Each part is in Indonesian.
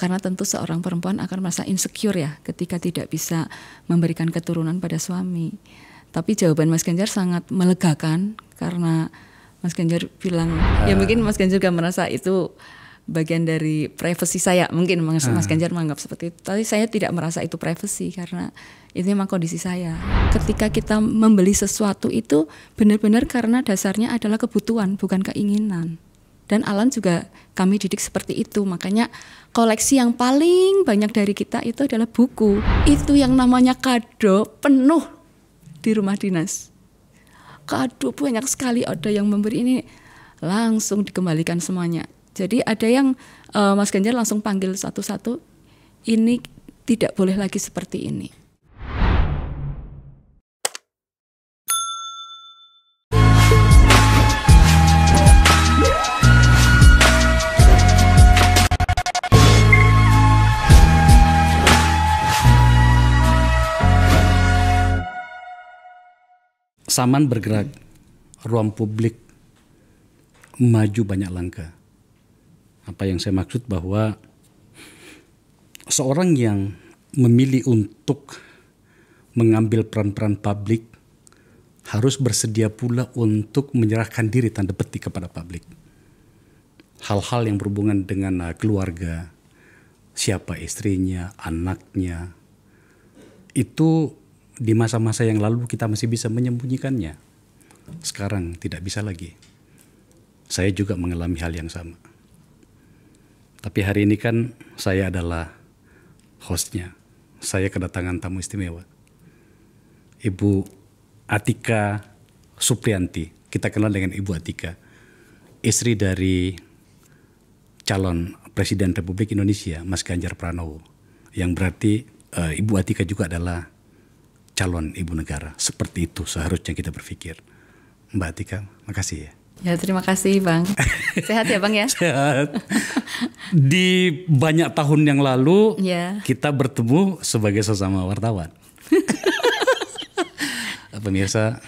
Karena tentu seorang perempuan akan merasa insecure ya ketika tidak bisa memberikan keturunan pada suami. Tapi jawaban Mas Ganjar sangat melegakan karena Mas Ganjar bilang uh. ya mungkin Mas Ganjar juga merasa itu bagian dari privasi saya mungkin Mas, uh. Mas Ganjar menganggap seperti itu. Tapi saya tidak merasa itu privasi karena itu memang kondisi saya. Ketika kita membeli sesuatu itu benar-benar karena dasarnya adalah kebutuhan bukan keinginan dan Alan juga kami didik seperti itu. Makanya koleksi yang paling banyak dari kita itu adalah buku. Itu yang namanya kado penuh di rumah dinas. Kado banyak sekali. Ada yang memberi ini langsung dikembalikan semuanya. Jadi ada yang uh, Mas Ganjar langsung panggil satu-satu ini tidak boleh lagi seperti ini Saman bergerak, ruang publik maju banyak langkah. Apa yang saya maksud bahwa seorang yang memilih untuk mengambil peran-peran publik harus bersedia pula untuk menyerahkan diri tanda petik kepada publik. Hal-hal yang berhubungan dengan uh, keluarga, siapa istrinya, anaknya, itu di masa-masa yang lalu kita masih bisa menyembunyikannya. Sekarang tidak bisa lagi. Saya juga mengalami hal yang sama. Tapi hari ini kan saya adalah hostnya. Saya kedatangan tamu istimewa. Ibu Atika Suprianti. Kita kenal dengan Ibu Atika. Istri dari calon Presiden Republik Indonesia, Mas Ganjar Pranowo. Yang berarti uh, Ibu Atika juga adalah calon ibu negara. Seperti itu seharusnya kita berpikir. Mbak Tika, makasih ya. Ya terima kasih Bang. Sehat ya Bang ya. Sehat. Di banyak tahun yang lalu ya. kita bertemu sebagai sesama wartawan. Pemirsa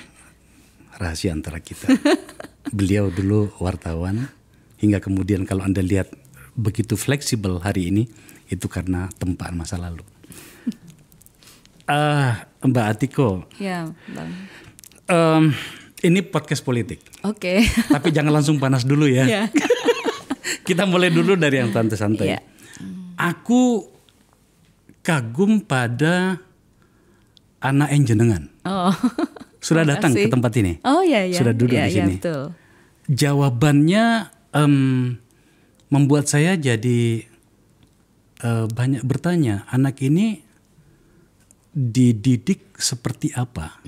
rahasia antara kita. Beliau dulu wartawan hingga kemudian kalau Anda lihat begitu fleksibel hari ini itu karena tempaan masa lalu. Uh, Mbak Atiko. Ya, Bang. Um, ini podcast politik. Oke. Okay. Tapi jangan langsung panas dulu ya. Yeah. Kita mulai dulu dari yang santai-santai. Yeah. Aku kagum pada anak jenengan. Oh. Sudah datang ke tempat ini. Oh iya iya. Sudah duduk ya, di sini. Ya, betul. Jawabannya um, membuat saya jadi uh, banyak bertanya. Anak ini dididik seperti apa?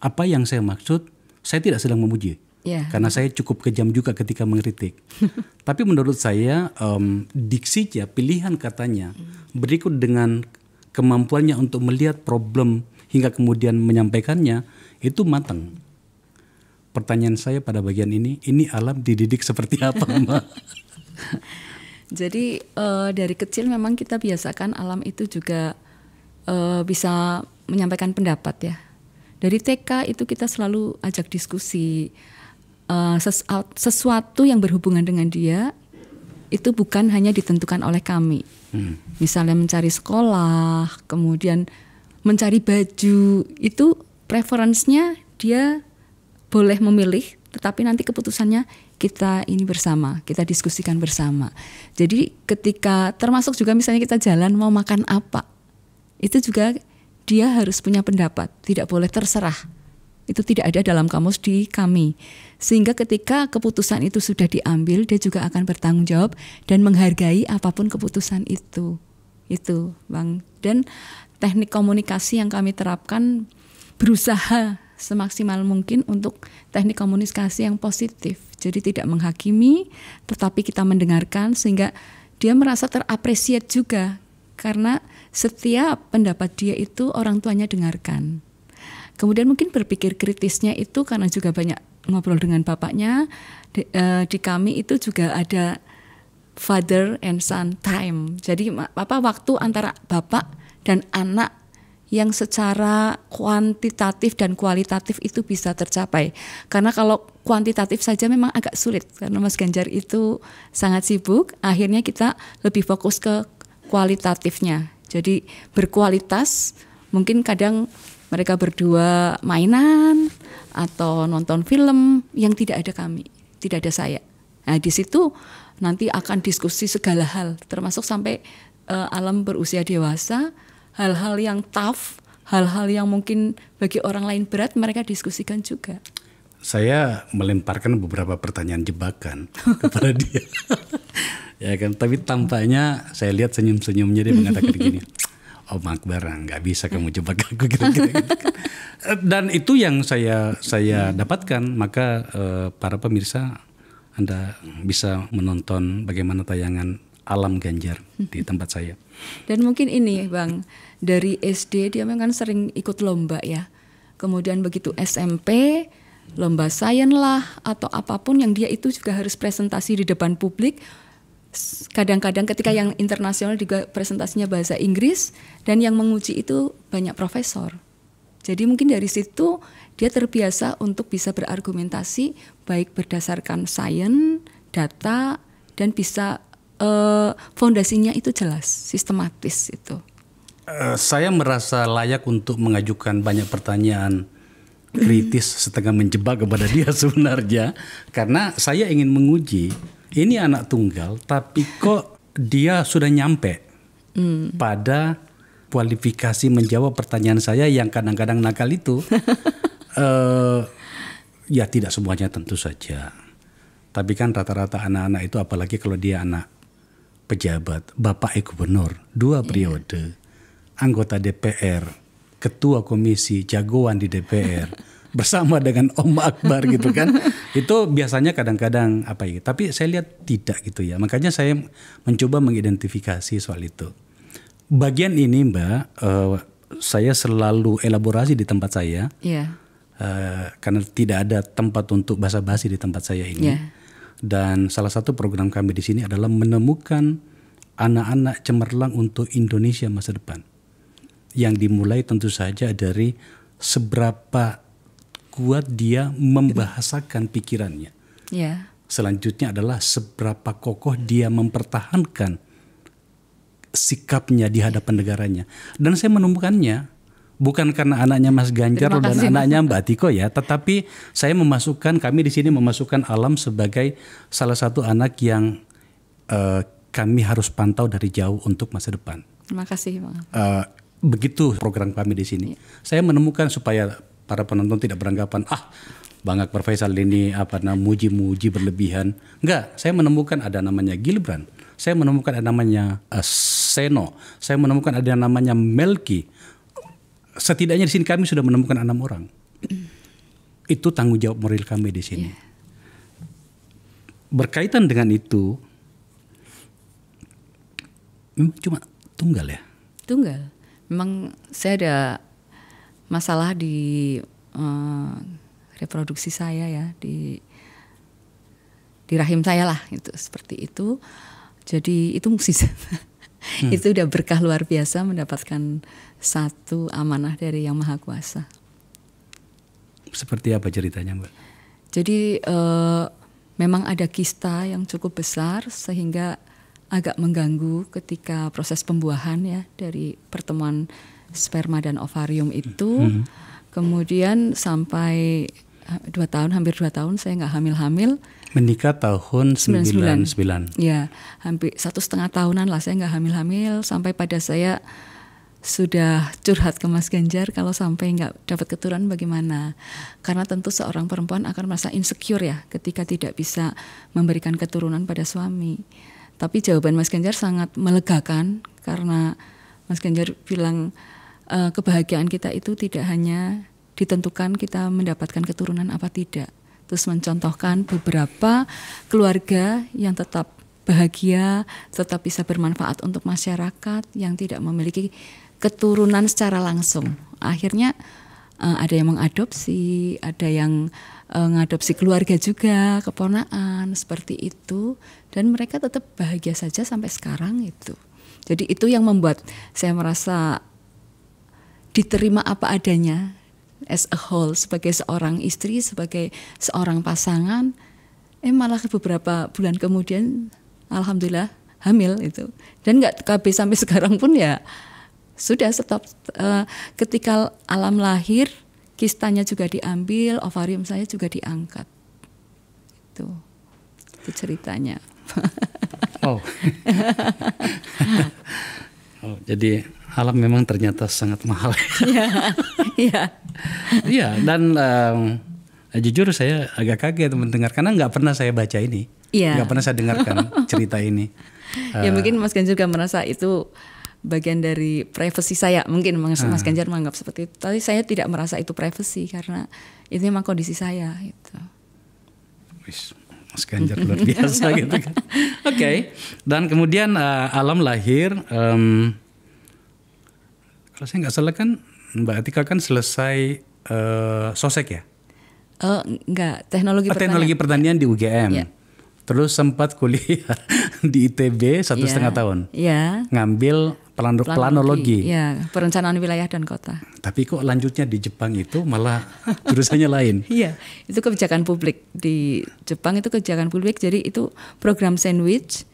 Apa yang saya maksud? Saya tidak sedang memuji, yeah. karena saya cukup kejam juga ketika mengkritik. Tapi menurut saya um, diksinya, pilihan katanya berikut dengan kemampuannya untuk melihat problem hingga kemudian menyampaikannya itu matang. Pertanyaan saya pada bagian ini, ini alam dididik seperti apa, Mbak? Jadi uh, dari kecil memang kita biasakan alam itu juga uh, bisa menyampaikan pendapat ya. Dari TK itu kita selalu ajak diskusi uh, sesuatu yang berhubungan dengan dia itu bukan hanya ditentukan oleh kami. Hmm. Misalnya mencari sekolah, kemudian mencari baju, itu preferensinya dia boleh memilih, tetapi nanti keputusannya kita ini bersama, kita diskusikan bersama. Jadi ketika termasuk juga misalnya kita jalan mau makan apa, itu juga dia harus punya pendapat, tidak boleh terserah. Itu tidak ada dalam kamus di kami. Sehingga ketika keputusan itu sudah diambil, dia juga akan bertanggung jawab dan menghargai apa pun keputusan itu. Itu, Bang. Dan teknik komunikasi yang kami terapkan berusaha semaksimal mungkin untuk teknik komunikasi yang positif. Jadi tidak menghakimi, tetapi kita mendengarkan sehingga dia merasa terapresiat juga karena setiap pendapat dia itu orang tuanya dengarkan. Kemudian mungkin berpikir kritisnya itu karena juga banyak ngobrol dengan bapaknya. Di, uh, di kami itu juga ada father and son time. Jadi apa waktu antara bapak dan anak yang secara kuantitatif dan kualitatif itu bisa tercapai. Karena kalau kuantitatif saja memang agak sulit karena Mas Ganjar itu sangat sibuk, akhirnya kita lebih fokus ke kualitatifnya. Jadi berkualitas mungkin kadang mereka berdua mainan atau nonton film yang tidak ada kami, tidak ada saya. Nah, di situ nanti akan diskusi segala hal termasuk sampai uh, alam berusia dewasa, hal-hal yang tough, hal-hal yang mungkin bagi orang lain berat mereka diskusikan juga. Saya melemparkan beberapa pertanyaan jebakan kepada dia. ya kan, tapi tampaknya saya lihat senyum-senyumnya dia mengatakan gini. Om Akbar nggak bisa kamu jebak aku gitu kan. dan itu yang saya saya dapatkan maka uh, para pemirsa anda bisa menonton bagaimana tayangan alam Ganjar di tempat saya dan mungkin ini bang dari SD dia memang kan sering ikut lomba ya kemudian begitu SMP lomba sains lah atau apa pun yang dia itu juga harus presentasi di depan publik kadang-kadang ketika yang internasional juga presentasinya bahasa Inggris dan yang menguji itu banyak profesor. Jadi mungkin dari situ dia terbiasa untuk bisa berargumentasi baik berdasarkan sains, data dan bisa uh, fondasinya itu jelas, sistematis itu. Uh, saya merasa layak untuk mengajukan banyak pertanyaan kritis setengah menjebak kepada dia sebenarnya karena saya ingin menguji ini anak tunggal tapi kok dia sudah nyampe hmm. pada kualifikasi menjawab pertanyaan saya yang kadang-kadang nakal itu uh, ya tidak semuanya tentu saja tapi kan rata-rata anak-anak itu apalagi kalau dia anak pejabat bapak gubernur dua iya. periode yeah. anggota DPR ketua komisi jagoan di DPR bersama dengan Om Akbar gitu kan. itu biasanya kadang-kadang apa ya. Tapi saya lihat tidak gitu ya. Makanya saya mencoba mengidentifikasi soal itu. Bagian ini Mbak, uh, saya selalu elaborasi di tempat saya. Yeah. Iya. Uh, karena tidak ada tempat untuk basa-basi di tempat saya ini. Yeah. Dan salah satu program kami di sini adalah menemukan anak-anak cemerlang untuk Indonesia masa depan. Yang dimulai tentu saja dari seberapa kuat dia membahasakan pikirannya. Yeah. Selanjutnya adalah seberapa kokoh dia mempertahankan sikapnya di hadapan negaranya. Dan saya menemukannya bukan karena anaknya Mas Ganjar dan kasih, anaknya Mbak Tiko ya, tetapi saya memasukkan kami di sini memasukkan alam sebagai salah satu anak yang uh, kami harus pantau dari jauh untuk masa depan. Terima kasih, Bang. Uh, begitu program kami di sini. Ya. Saya menemukan supaya para penonton tidak beranggapan ah Bang Akbar Faisal ini apa namanya muji-muji berlebihan. Enggak, saya menemukan ada namanya Gilbran. Saya menemukan ada namanya uh, Seno. Saya menemukan ada namanya Melki. Setidaknya di sini kami sudah menemukan enam orang. Itu tanggung jawab moral kami di sini. Yeah. Berkaitan dengan itu, cuma tunggal ya. Tunggal. Memang saya ada masalah di uh, reproduksi saya ya di di rahim saya lah itu seperti itu. Jadi itu mukjizat hmm. itu udah berkah luar biasa mendapatkan satu amanah dari yang maha kuasa. Seperti apa ceritanya mbak? Jadi uh, memang ada kista yang cukup besar sehingga agak mengganggu ketika proses pembuahan ya dari pertemuan sperma dan ovarium itu. Hmm. Kemudian sampai eh, dua tahun, hampir dua tahun saya nggak hamil-hamil. Menikah tahun 99. Ya, hampir satu setengah tahunan lah saya nggak hamil-hamil sampai pada saya sudah curhat ke Mas Ganjar kalau sampai nggak dapat keturunan bagaimana karena tentu seorang perempuan akan merasa insecure ya ketika tidak bisa memberikan keturunan pada suami tapi jawaban Mas Ganjar sangat melegakan karena Mas Ganjar bilang uh, kebahagiaan kita itu tidak hanya ditentukan kita mendapatkan keturunan apa tidak. Terus mencontohkan beberapa keluarga yang tetap bahagia, tetap bisa bermanfaat untuk masyarakat yang tidak memiliki keturunan secara langsung. Akhirnya uh, ada yang mengadopsi, ada yang uh, ngadopsi keluarga juga, keponaan seperti itu dan mereka tetap bahagia saja sampai sekarang itu. Jadi itu yang membuat saya merasa diterima apa adanya as a whole sebagai seorang istri, sebagai seorang pasangan. Eh malah beberapa bulan kemudian alhamdulillah hamil itu. Dan nggak KB sampai sekarang pun ya sudah stop uh, ketika alam lahir kistanya juga diambil ovarium saya juga diangkat. Itu itu ceritanya. Oh. Oh jadi alam memang ternyata sangat mahal. Iya iya. Iya dan um, jujur saya agak kaget mendengar karena nggak pernah saya baca ini. Iya. nggak pernah saya dengarkan cerita ini. Ya mungkin Mas Ganjar juga merasa itu bagian dari privasi saya. Mungkin Mas, Mas Ganjar menganggap seperti itu. Tapi saya tidak merasa itu privasi karena itu memang kondisi saya itu Wis, Mas Ganjar luar biasa gitu kan. Oke dan kemudian uh, alam lahir um, kalau saya nggak salah kan Mbak Atika kan selesai uh, sosek ya Oh, enggak, teknologi Oh, pertanian. teknologi pertanian di UGM Iya. terus sempat kuliah di ITB satu Iya. setengah tahun Iya. ngambil plan planologi. Ya, perencanaan wilayah dan kota. Tapi kok lanjutnya di Jepang itu malah jurusannya lain. Iya, itu kebijakan publik di Jepang itu kebijakan publik. Jadi itu program sandwich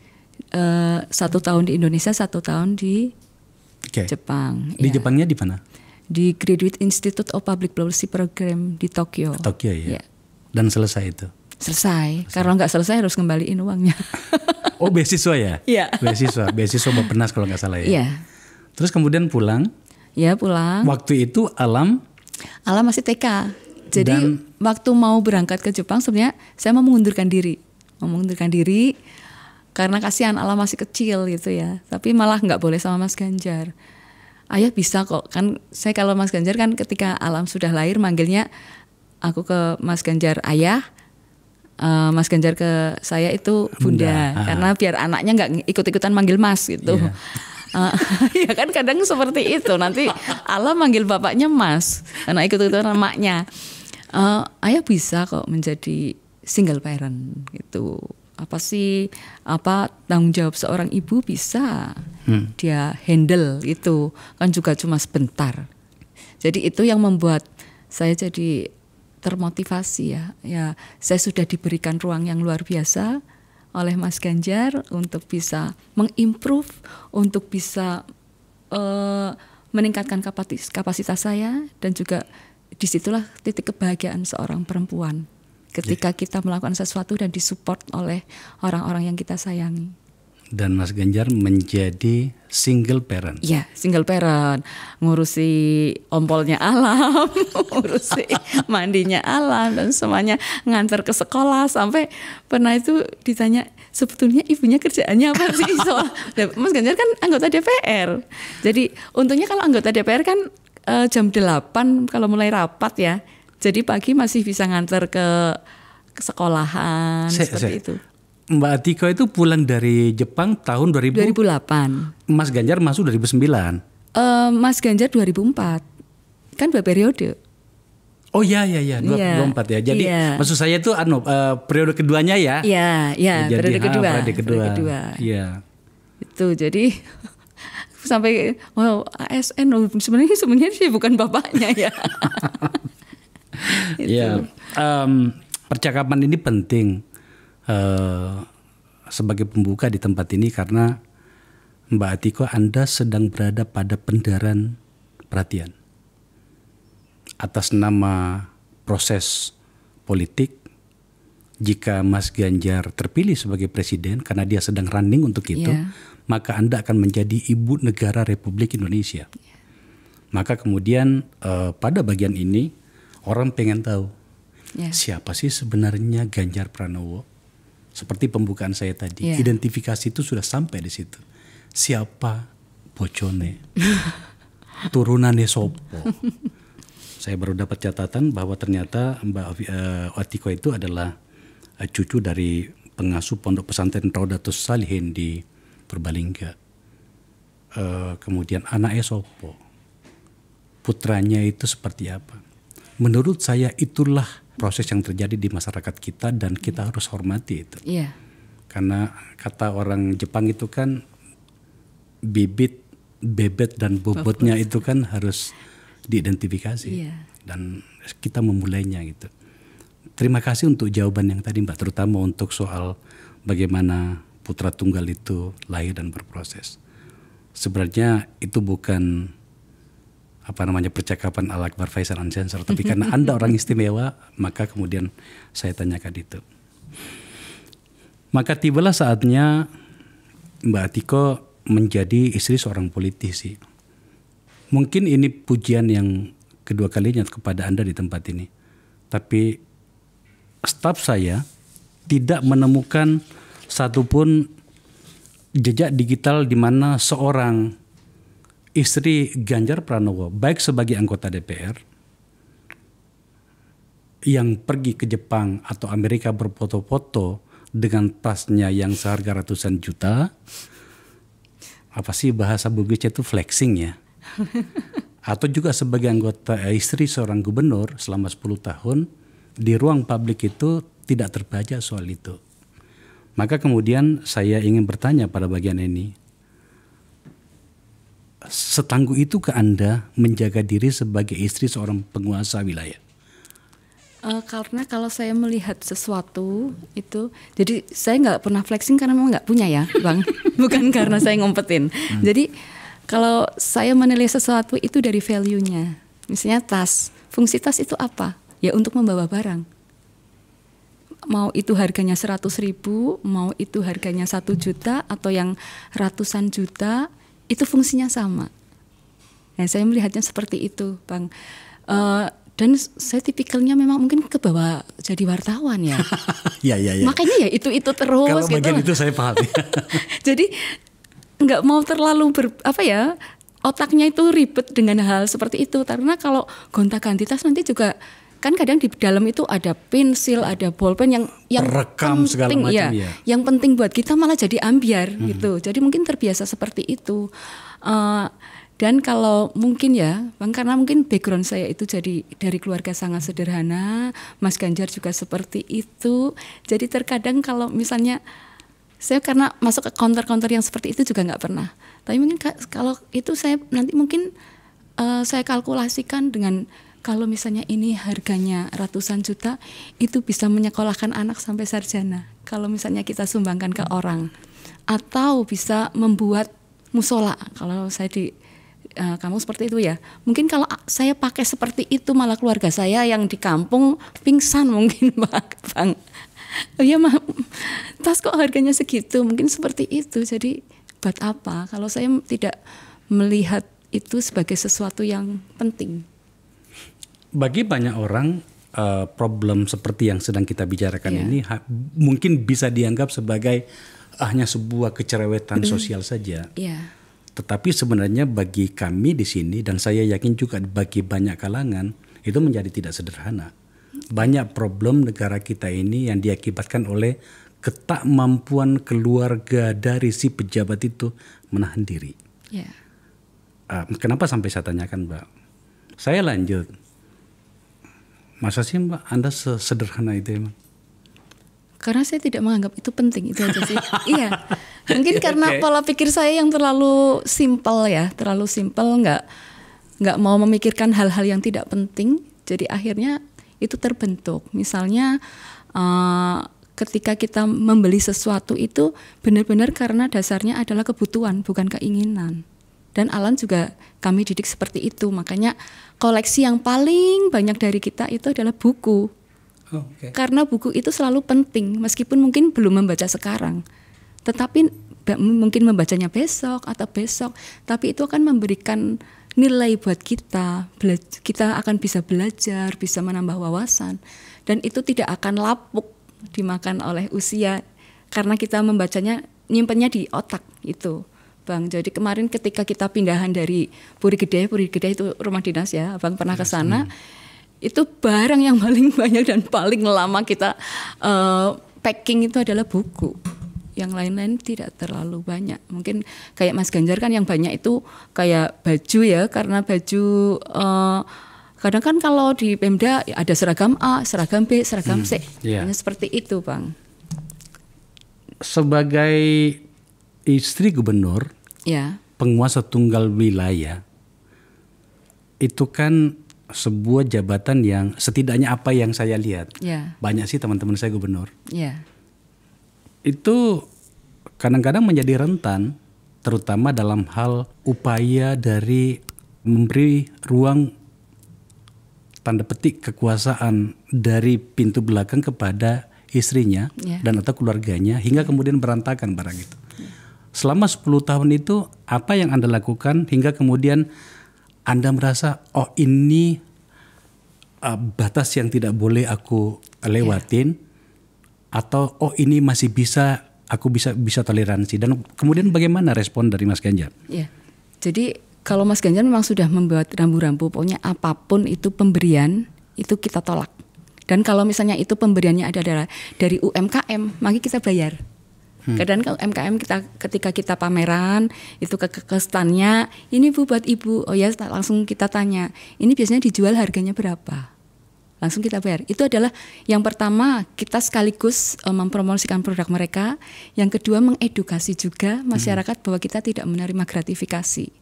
eh, satu tahun di Indonesia, satu tahun di Oke. Jepang. Di ya. Jepangnya di mana? Di Graduate Institute of Public Policy Program di Tokyo. Tokyo ya. Iya. Dan selesai itu. Selesai. Kalau nggak selesai harus kembaliin uangnya. Oh beasiswa ya? Iya. Beasiswa, beasiswa Bapenas kalau nggak salah ya. Iya. Terus kemudian pulang. Ya pulang. Waktu itu alam Alam masih TK. Jadi Dan- waktu mau berangkat ke Jepang sebenarnya saya mau mengundurkan diri, mau mengundurkan diri karena kasihan Alam masih kecil gitu ya. Tapi malah nggak boleh sama Mas Ganjar. Ayah bisa kok kan saya kalau Mas Ganjar kan ketika Alam sudah lahir manggilnya aku ke Mas Ganjar ayah, eh, Mas Ganjar ke saya itu bunda, Bunda, ah. karena biar anaknya nggak ikut-ikutan manggil Mas gitu. Iya. Eh, ya kan kadang seperti itu nanti Allah manggil bapaknya Mas karena ikut-ikutan emaknya. Eh, ayah bisa kok menjadi single parent gitu. Apa sih apa tanggung jawab seorang ibu bisa dia handle itu kan juga cuma sebentar. Jadi itu yang membuat saya jadi termotivasi ya. Ya, saya sudah diberikan ruang yang luar biasa oleh Mas Ganjar untuk bisa mengimprove, untuk bisa eh, meningkatkan kapasitas kapasitas saya dan juga di situlah titik kebahagiaan seorang perempuan ketika kita melakukan sesuatu dan disupport oleh orang-orang yang kita sayangi. dan Mas Ganjar menjadi single parent. Iya, single parent, ngurusi ompolnya alam, ngurusi mandinya alam dan semuanya ngantar ke sekolah sampai pernah itu ditanya sebetulnya ibunya kerjaannya apa sih? So, Mas Ganjar kan anggota DPR. Jadi untungnya kalau anggota DPR kan eh, jam 8 kalau mulai rapat ya. Jadi pagi masih bisa ngantar ke, ke sekolahan Se- seperti se- itu. Mbak Atika itu pulang dari Jepang tahun 2000. 2008. Mas Ganjar masuk 2009. Eh, Mas Ganjar 2004. Kan dua periode. Oh iya iya iya Iya, 2024 ya. Jadi iya. maksud saya itu anu eh, periode keduanya ya. Iya, iya, Jadi, periode ha, kedua. periode kedua. periode kedua. Iya. Itu jadi sampai wow ASN oh, sebenarnya sebenarnya sih bukan bapaknya ya. Iya. Em, percakapan ini penting eh, sebagai pembuka di tempat ini karena Mbak Atiko Anda sedang berada pada pendaran perhatian atas nama proses politik. Jika Mas Ganjar terpilih sebagai presiden karena dia sedang running untuk itu, Iya. maka Anda akan menjadi ibu negara Republik Indonesia. Maka kemudian eh, pada bagian ini orang pengen tahu Ya. siapa sih sebenarnya Ganjar Pranowo? Seperti pembukaan saya tadi, Iya. identifikasi itu sudah sampai di situ. Siapa bocone? Turunannya sopo? saya baru dapat catatan bahwa ternyata Mbak eh, Watiko itu adalah eh, cucu dari pengasuh pondok pesantren Raudatus Salihin di Purbalingga. Eh, kemudian anaknya sopo? Putranya itu seperti apa? Menurut saya itulah proses yang terjadi di masyarakat kita dan kita harus hormati itu. Iya. Karena kata orang Jepang itu kan bibit, bebet dan bobotnya itu kan harus diidentifikasi Iya. dan kita memulainya gitu. Terima kasih untuk jawaban yang tadi Mbak, terutama untuk soal bagaimana putra tunggal itu lahir dan berproses. Sebenarnya itu bukan apa namanya percakapan ala Akbar Faisal Ansensor, tapi karena Anda orang istimewa, maka kemudian saya tanyakan itu. Maka tibalah saatnya Mbak Atiko menjadi istri seorang politisi. Mungkin ini pujian yang kedua kalinya kepada Anda di tempat ini. Tapi staf saya tidak menemukan satupun jejak digital di mana seorang istri Ganjar Pranowo, baik sebagai anggota DPR, yang pergi ke Jepang atau Amerika berfoto-foto dengan tasnya yang seharga ratusan juta, apa sih bahasa Bugisnya itu flexing ya? Atau juga sebagai anggota eh, istri seorang gubernur selama 10 tahun, di ruang publik itu tidak terbaca soal itu. Maka kemudian saya ingin bertanya pada bagian ini, setangguh itu ke Anda menjaga diri sebagai istri seorang penguasa wilayah? Uh, karena kalau saya melihat sesuatu itu, jadi saya nggak pernah flexing karena memang nggak punya ya, bang. Bukan karena saya ngumpetin. Hmm. Jadi kalau saya menilai sesuatu itu dari value-nya. Misalnya tas, fungsi tas itu apa? Ya untuk membawa barang. Mau itu harganya 100 ribu, mau itu harganya satu juta atau yang ratusan juta, itu fungsinya sama. Nah, saya melihatnya seperti itu, Bang. Uh, dan saya tipikalnya memang mungkin ke bawah jadi wartawan ya. ya, ya, ya. Makanya ya itu itu terus. Kalau gitu. bagian itu saya paham. jadi nggak mau terlalu ber, apa ya otaknya itu ribet dengan hal seperti itu karena kalau gonta-ganti tas nanti juga kan kadang di dalam itu ada pensil, ada bolpen yang yang rekam segala macam ya, ya. Yang penting buat kita malah jadi ambiar hmm. gitu. Jadi mungkin terbiasa seperti itu. Uh, dan kalau mungkin ya, Bang karena mungkin background saya itu jadi dari keluarga sangat sederhana, Mas Ganjar juga seperti itu. Jadi terkadang kalau misalnya saya karena masuk ke counter-counter yang seperti itu juga nggak pernah. Tapi mungkin kalau itu saya nanti mungkin uh, saya kalkulasikan dengan kalau misalnya ini harganya ratusan juta, itu bisa menyekolahkan anak sampai sarjana. Kalau misalnya kita sumbangkan ke orang, atau bisa membuat musola. Kalau saya di uh, kamu seperti itu ya. Mungkin kalau saya pakai seperti itu malah keluarga saya yang di kampung pingsan mungkin bang. Oh iya mah, tas kok harganya segitu? Mungkin seperti itu. Jadi buat apa? Kalau saya tidak melihat itu sebagai sesuatu yang penting bagi banyak orang uh, problem seperti yang sedang kita bicarakan yeah. ini ha, mungkin bisa dianggap sebagai hanya sebuah kecerewetan mm. sosial saja. Yeah. Tetapi sebenarnya bagi kami di sini dan saya yakin juga bagi banyak kalangan itu menjadi tidak sederhana. Banyak problem negara kita ini yang diakibatkan oleh ketakmampuan keluarga dari si pejabat itu menahan diri. Yeah. Uh, kenapa sampai saya tanyakan, Mbak? Saya lanjut Masa sih Mbak Anda sederhana itu emang? Karena saya tidak menganggap itu penting itu aja sih. iya. Mungkin yeah, karena okay. pola pikir saya yang terlalu simpel ya, terlalu simpel nggak nggak mau memikirkan hal-hal yang tidak penting. Jadi akhirnya itu terbentuk. Misalnya uh, ketika kita membeli sesuatu itu benar-benar karena dasarnya adalah kebutuhan bukan keinginan. Dan Alan juga kami didik seperti itu. Makanya koleksi yang paling banyak dari kita itu adalah buku. Oh, okay. Karena buku itu selalu penting meskipun mungkin belum membaca sekarang. Tetapi mungkin membacanya besok atau besok, tapi itu akan memberikan nilai buat kita. Kita akan bisa belajar, bisa menambah wawasan dan itu tidak akan lapuk dimakan oleh usia karena kita membacanya nyimpennya di otak itu. Bang. Jadi kemarin ketika kita pindahan dari Puri Gede, Puri Gede itu rumah dinas ya, Bang pernah ke sana. Hmm. Itu barang yang paling banyak dan paling lama kita uh, packing itu adalah buku. Yang lain-lain tidak terlalu banyak. Mungkin kayak Mas Ganjar kan yang banyak itu kayak baju ya, karena baju uh, kadang kan kalau di Pemda ada seragam A, seragam B, seragam hmm, C. Yeah. Hanya seperti itu, Bang. Sebagai istri gubernur, ya. penguasa tunggal wilayah, itu kan sebuah jabatan yang setidaknya apa yang saya lihat, ya. banyak sih teman-teman saya gubernur. Ya. Itu kadang-kadang menjadi rentan terutama dalam hal upaya dari memberi ruang tanda petik kekuasaan dari pintu belakang kepada istrinya Ya. dan atau keluarganya hingga kemudian berantakan barang itu. Selama 10 tahun itu apa yang Anda lakukan hingga kemudian Anda merasa oh ini uh, batas yang tidak boleh aku lewatin atau oh ini masih bisa aku bisa bisa toleransi dan kemudian bagaimana respon dari Mas Ganjar? Ya. Jadi kalau Mas Ganjar memang sudah membuat rambu-rambu, pokoknya apa pun itu pemberian itu kita tolak. Dan kalau misalnya itu pemberiannya ada dari UMKM, maka kita bayar. Kadang kalau UMKM kita ketika kita pameran itu ke, ke, standnya, ini bu buat ibu, oh ya langsung kita tanya, ini biasanya dijual harganya berapa? langsung kita bayar. Itu adalah yang pertama kita sekaligus uh, mempromosikan produk mereka, yang kedua mengedukasi juga masyarakat bahwa kita tidak menerima gratifikasi.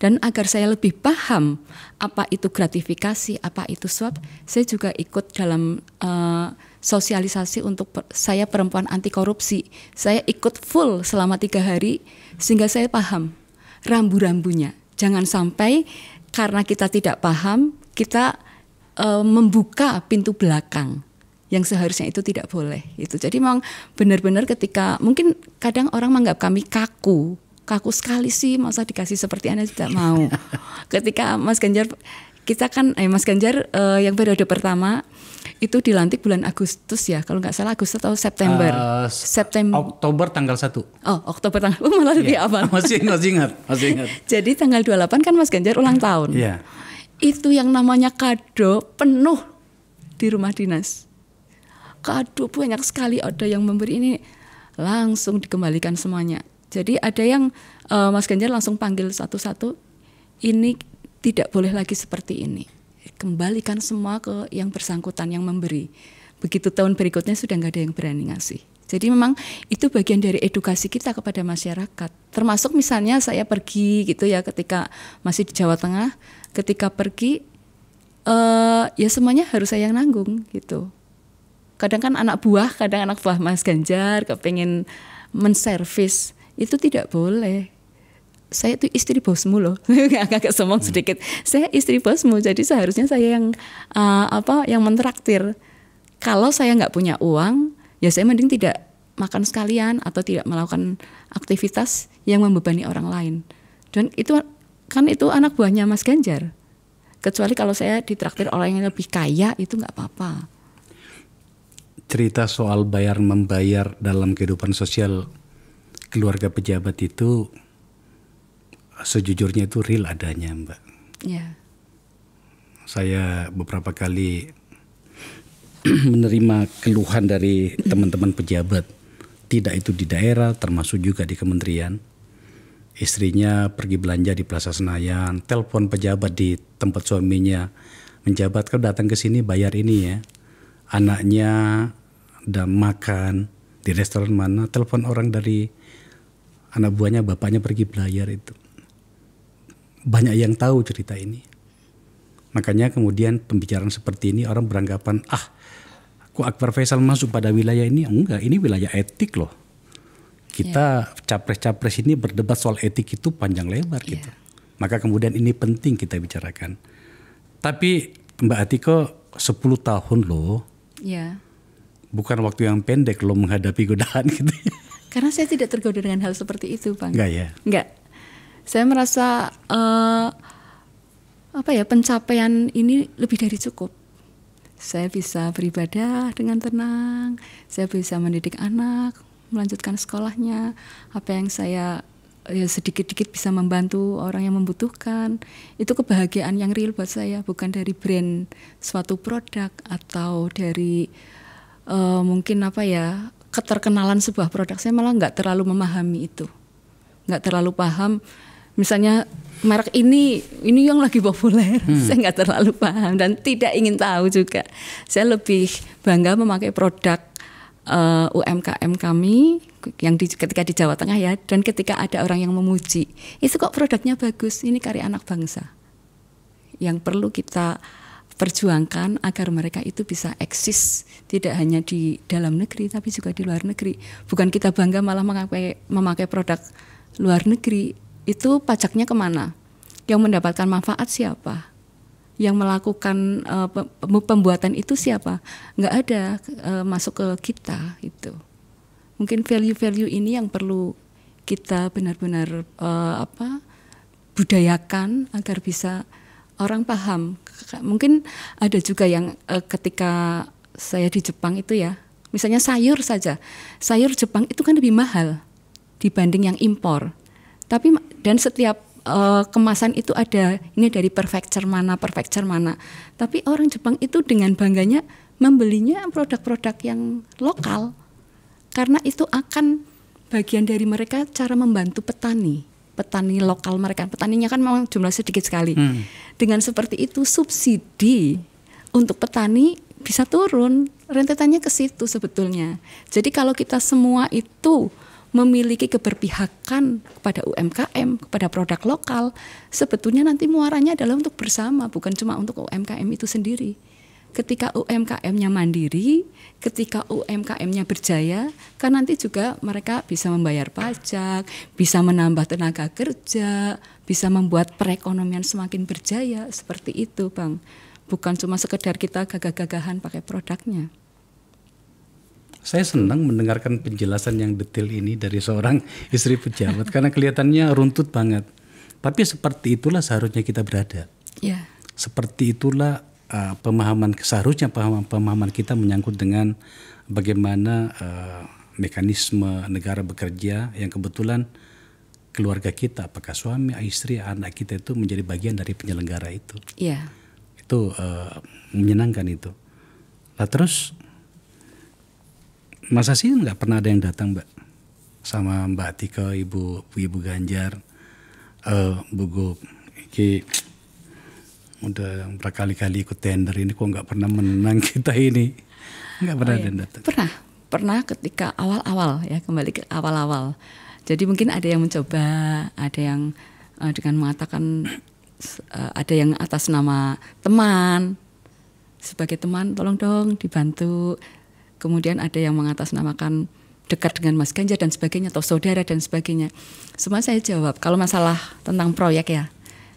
Dan agar saya lebih paham apa itu gratifikasi, apa itu suap, saya juga ikut dalam uh, sosialisasi untuk per, saya perempuan anti korupsi. Saya ikut full selama tiga hari sehingga saya paham rambu-rambunya. Jangan sampai karena kita tidak paham kita uh, membuka pintu belakang yang seharusnya itu tidak boleh itu jadi memang benar-benar ketika mungkin kadang orang menganggap kami kaku kaku sekali sih masa dikasih seperti anda tidak mau ketika Mas Ganjar kita kan eh, Mas Ganjar uh, yang periode pertama itu dilantik bulan Agustus ya kalau nggak salah Agustus atau September Uh, September Oktober tanggal 1. oh Oktober tanggal oh, malah lebih Iya. awal masih masih ingat, masih ingat. jadi tanggal 28 kan Mas Ganjar ulang tahun Iya. itu yang namanya kado penuh di rumah dinas. Kado banyak sekali ada yang memberi ini langsung dikembalikan semuanya. Jadi ada yang eh, Mas Ganjar langsung panggil satu-satu. Ini tidak boleh lagi seperti ini. Kembalikan semua ke yang bersangkutan yang memberi. Begitu tahun berikutnya sudah nggak ada yang berani ngasih. Jadi memang itu bagian dari edukasi kita kepada masyarakat. Termasuk misalnya saya pergi gitu ya ketika masih di Jawa Tengah, ketika pergi eh ya semuanya harus saya yang nanggung gitu. Kadang kan anak buah, kadang anak buah Mas Ganjar kepengen menservis itu tidak boleh. Saya itu istri bosmu loh, agak sombong sedikit. Saya istri bosmu, jadi seharusnya saya yang eh, apa yang mentraktir. Kalau saya nggak punya uang, ya saya mending tidak makan sekalian atau tidak melakukan aktivitas yang membebani orang lain. Dan itu kan itu anak buahnya Mas Ganjar. Kecuali kalau saya ditraktir orang yang lebih kaya itu nggak apa-apa. Cerita soal bayar membayar dalam kehidupan sosial keluarga pejabat itu sejujurnya itu real adanya, Mbak. Ya, Saya beberapa kali menerima keluhan dari teman-teman pejabat, tidak itu di daerah, termasuk juga di kementerian. Istrinya pergi belanja di Plaza Senayan, telepon pejabat di tempat suaminya, menjabat kau datang ke sini bayar ini ya. Anaknya udah makan di restoran mana, telepon orang dari anak buahnya, bapaknya pergi belayar itu. Banyak yang tahu cerita ini. Makanya kemudian pembicaraan seperti ini orang beranggapan ah kok Akbar Faisal masuk pada wilayah ini enggak ini wilayah etik loh. Kita capres-capres ini berdebat soal etik itu panjang lebar gitu. Maka kemudian ini penting kita bicarakan. Tapi Mbak Atiko 10 tahun loh ya. bukan waktu yang pendek loh menghadapi godaan gitu. Karena saya tidak tergoda dengan hal seperti itu, Bang. Enggak ya? Enggak. Saya merasa eh, apa ya pencapaian ini lebih dari cukup. Saya bisa beribadah dengan tenang, saya bisa mendidik anak, melanjutkan sekolahnya, apa yang saya ya sedikit-sedikit bisa membantu orang yang membutuhkan. Itu kebahagiaan yang real buat saya, bukan dari brand suatu produk atau dari eh, mungkin apa ya keterkenalan sebuah produk. Saya malah nggak terlalu memahami itu, nggak terlalu paham. Misalnya merek ini ini yang lagi populer, saya nggak terlalu paham dan tidak ingin tahu juga. Saya lebih bangga memakai produk eh, UMKM kami yang di, ketika di Jawa Tengah ya. Dan ketika ada orang yang memuji itu kok produknya bagus? Ini karya anak bangsa. Yang perlu kita perjuangkan agar mereka itu bisa eksis tidak hanya di dalam negeri tapi juga di luar negeri. Bukan kita bangga malah memakai memakai produk luar negeri itu pajaknya ke mana? Yang mendapatkan manfaat siapa? Yang melakukan uh, pembuatan itu siapa? Nggak ada uh, masuk ke kita itu. Mungkin value-value ini yang perlu kita benar-benar uh, apa budayakan agar bisa orang paham. Mungkin ada juga yang uh, ketika saya di Jepang itu ya, misalnya sayur saja. Sayur Jepang itu kan lebih mahal dibanding yang impor. Tapi dan setiap uh, kemasan itu ada ini dari prefecture mana, prefecture mana. Tapi orang Jepang itu dengan bangganya membelinya produk-produk yang lokal. Karena itu akan bagian dari mereka cara membantu petani petani lokal mereka. Petaninya kan memang jumlah sedikit sekali. Hmm. Dengan seperti itu subsidi untuk petani bisa turun. Rentetannya ke situ sebetulnya. Jadi kalau kita semua itu memiliki keberpihakan kepada UMKM, kepada produk lokal, sebetulnya nanti muaranya adalah untuk bersama, bukan cuma untuk UMKM itu sendiri ketika UMKM-nya mandiri, ketika UMKM-nya berjaya, kan nanti juga mereka bisa membayar pajak, bisa menambah tenaga kerja, bisa membuat perekonomian semakin berjaya seperti itu, Bang. Bukan cuma sekedar kita gagah-gagahan pakai produknya. Saya senang mendengarkan penjelasan yang detail ini dari seorang istri pejabat karena kelihatannya runtut banget. Tapi seperti itulah seharusnya kita berada. Ya. Seperti itulah uh, pemahaman seharusnya pemahaman pemahaman kita menyangkut dengan bagaimana uh, mekanisme negara bekerja yang kebetulan keluarga kita apakah suami istri anak kita itu menjadi bagian dari penyelenggara itu yeah. itu uh, menyenangkan itu lah terus masa sih nggak pernah ada yang datang mbak. Sama mbak Tika ibu ibu Ganjar uh, Bu Gop udah berkali-kali ikut tender ini kok nggak pernah menang kita ini? Nggak pernah oh, iya. datang. Pernah. Pernah ketika awal-awal ya kembali ke awal-awal. Jadi mungkin ada yang mencoba ada yang uh, dengan mengatakan uh, ada yang atas nama teman. Sebagai teman tolong dong dibantu kemudian ada yang mengatasnamakan dekat dengan Mas Ganjar dan sebagainya atau saudara dan sebagainya semua saya jawab kalau masalah tentang proyek ya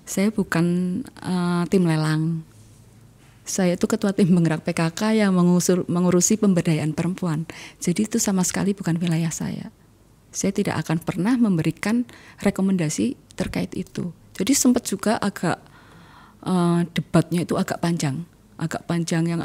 saya bukan uh, tim lelang. Saya itu ketua tim penggerak PKK yang mengusur, mengurusi pemberdayaan perempuan. Jadi itu sama sekali bukan wilayah saya. Saya tidak akan pernah memberikan rekomendasi terkait itu. Jadi sempat juga agak uh, debatnya itu agak panjang, agak panjang yang